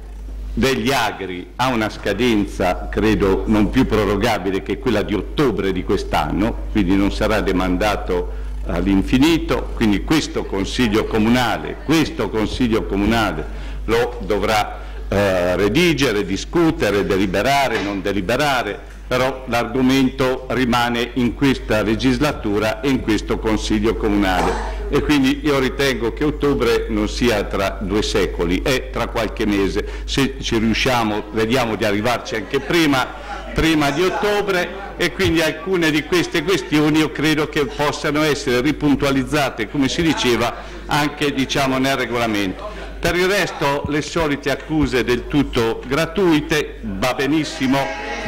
degli agri ha una scadenza credo non più prorogabile che quella di ottobre di quest'anno, quindi non sarà demandato all'infinito, quindi questo Consiglio Comunale, questo Consiglio Comunale lo dovrà eh, redigere, discutere, deliberare, non deliberare, però l'argomento rimane in questa legislatura e in questo Consiglio Comunale. E quindi io ritengo che ottobre non sia tra due secoli, è tra qualche mese, se ci riusciamo vediamo di arrivarci anche prima, prima di ottobre e quindi alcune di queste questioni io credo che possano essere ripuntualizzate, come si diceva, anche diciamo, nel regolamento. Per il resto le solite accuse del tutto gratuite, va benissimo,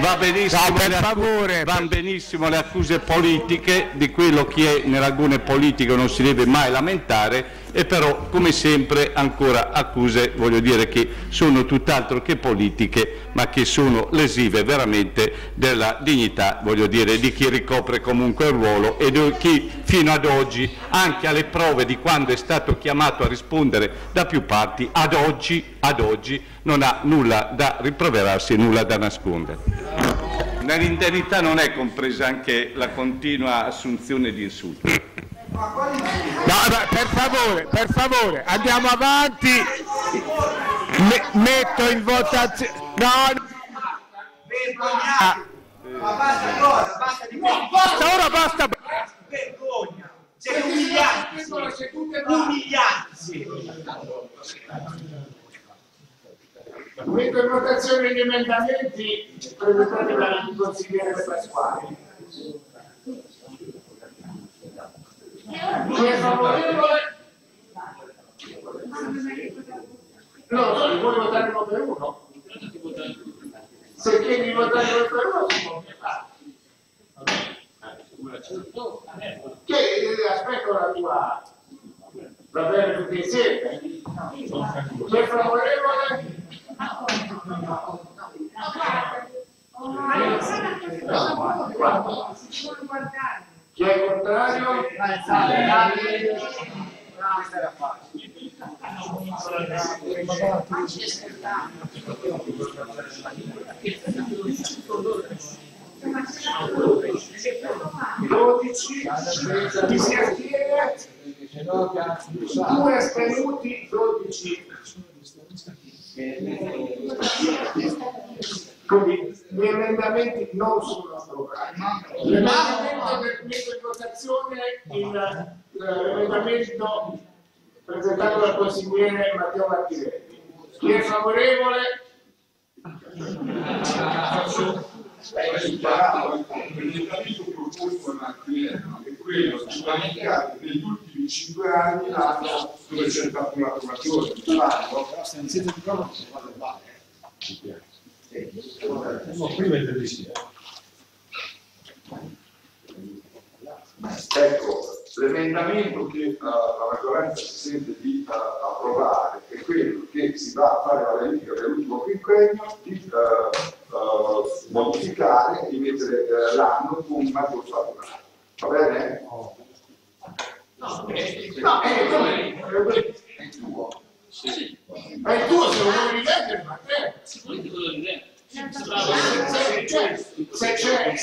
va benissimo, No, le, van benissimo le accuse politiche di quello che è nell'agone politico non si deve mai lamentare e però come sempre ancora accuse voglio dire che sono tutt'altro che politiche ma che sono lesive veramente della dignità voglio dire di chi ricopre comunque il ruolo e di chi fino ad oggi anche alle prove di quando è stato chiamato a rispondere da più parti ad oggi, ad oggi non ha nulla da riproverarsi e nulla da nascondere. Nell'indennità non è compresa anche la continua assunzione di insulti. No, per favore, per favore, andiamo avanti. Me- metto in votazione. No, no. Ah, Ma basta cosa, basta di basta, ora basta. Vergogna! Siete umilianti! Umilianti! Metto in votazione gli emendamenti presentati dal consigliere Pasquale. Chi è favorevole? No, no, li vuoi votare uno per uno? Se chiedi di votare uno per uno si può fare. Che aspetta la tua. Va bene tutti insieme? È favorevole? Chi è contrario? Dodici, chi si astiene? Due astenuti, dodici. Quindi gli emendamenti non sono approvati. L'emendamento del metto in votazione il, eh, l'emendamento presentato dal consigliere Matteo Martirelli. Chi è favorevole? L'emendamento proposto da Martinello è quello di vanificare negli ultimi cinque anni l'anno dove c'è stato un approvazione. L'anno Ecco, l'emendamento che eh, la maggioranza si sente di eh, approvare è quello che si va a fare la verifica dell'ultimo quinquennio di eh, eh, modificare e mettere eh, l'anno con un maggior fatturato. Va bene? No, è, no, è, è, è tuo. È il tuo, se lo vuoi. Se c'è, se c'è,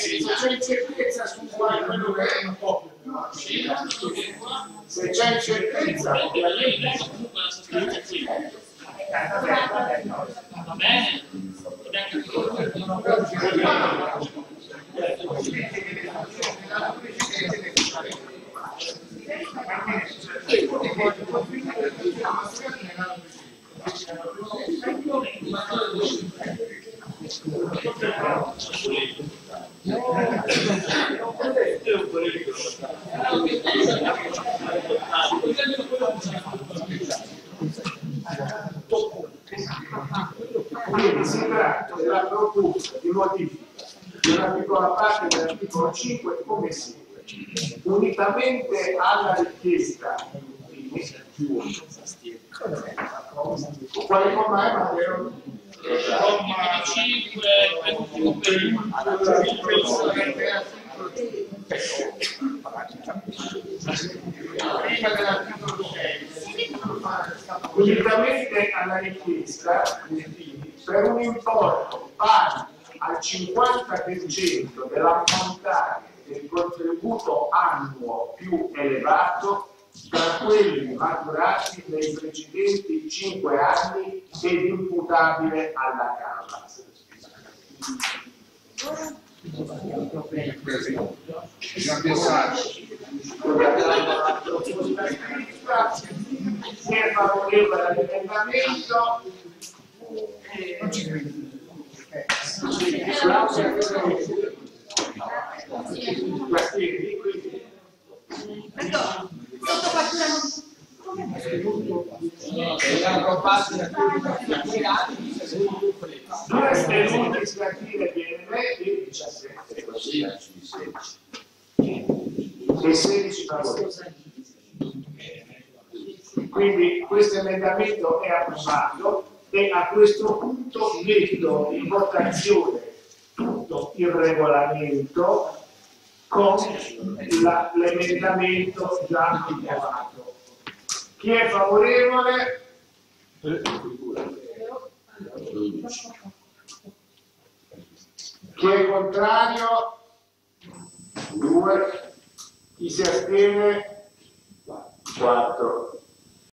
incertezza su quale quello che è un po' se c'è incertezza Va bene? Quindi si tratta della proposta di modifica di piccola parte dell'articolo 5 come segue. Unitamente alla richiesta Quale comma è Matteo? Comma 5, penultimo Prima dell'articolo 6, unitamente alla richiesta per un importo pari al 50% dell'ammontare del contributo annuo più elevato tra quelli maturati nei precedenti 5 anni ed imputabile alla Camera. Chi è favorevole all'emendamento? Due esperienze legislative PNR e 17 e 16 favorevoli. Quindi questo emendamento è approvato e a questo punto metto in votazione tutto il regolamento con l'emendamento già approvato. Chi è favorevole? Chi è contrario? Due. Chi si astiene? Quattro.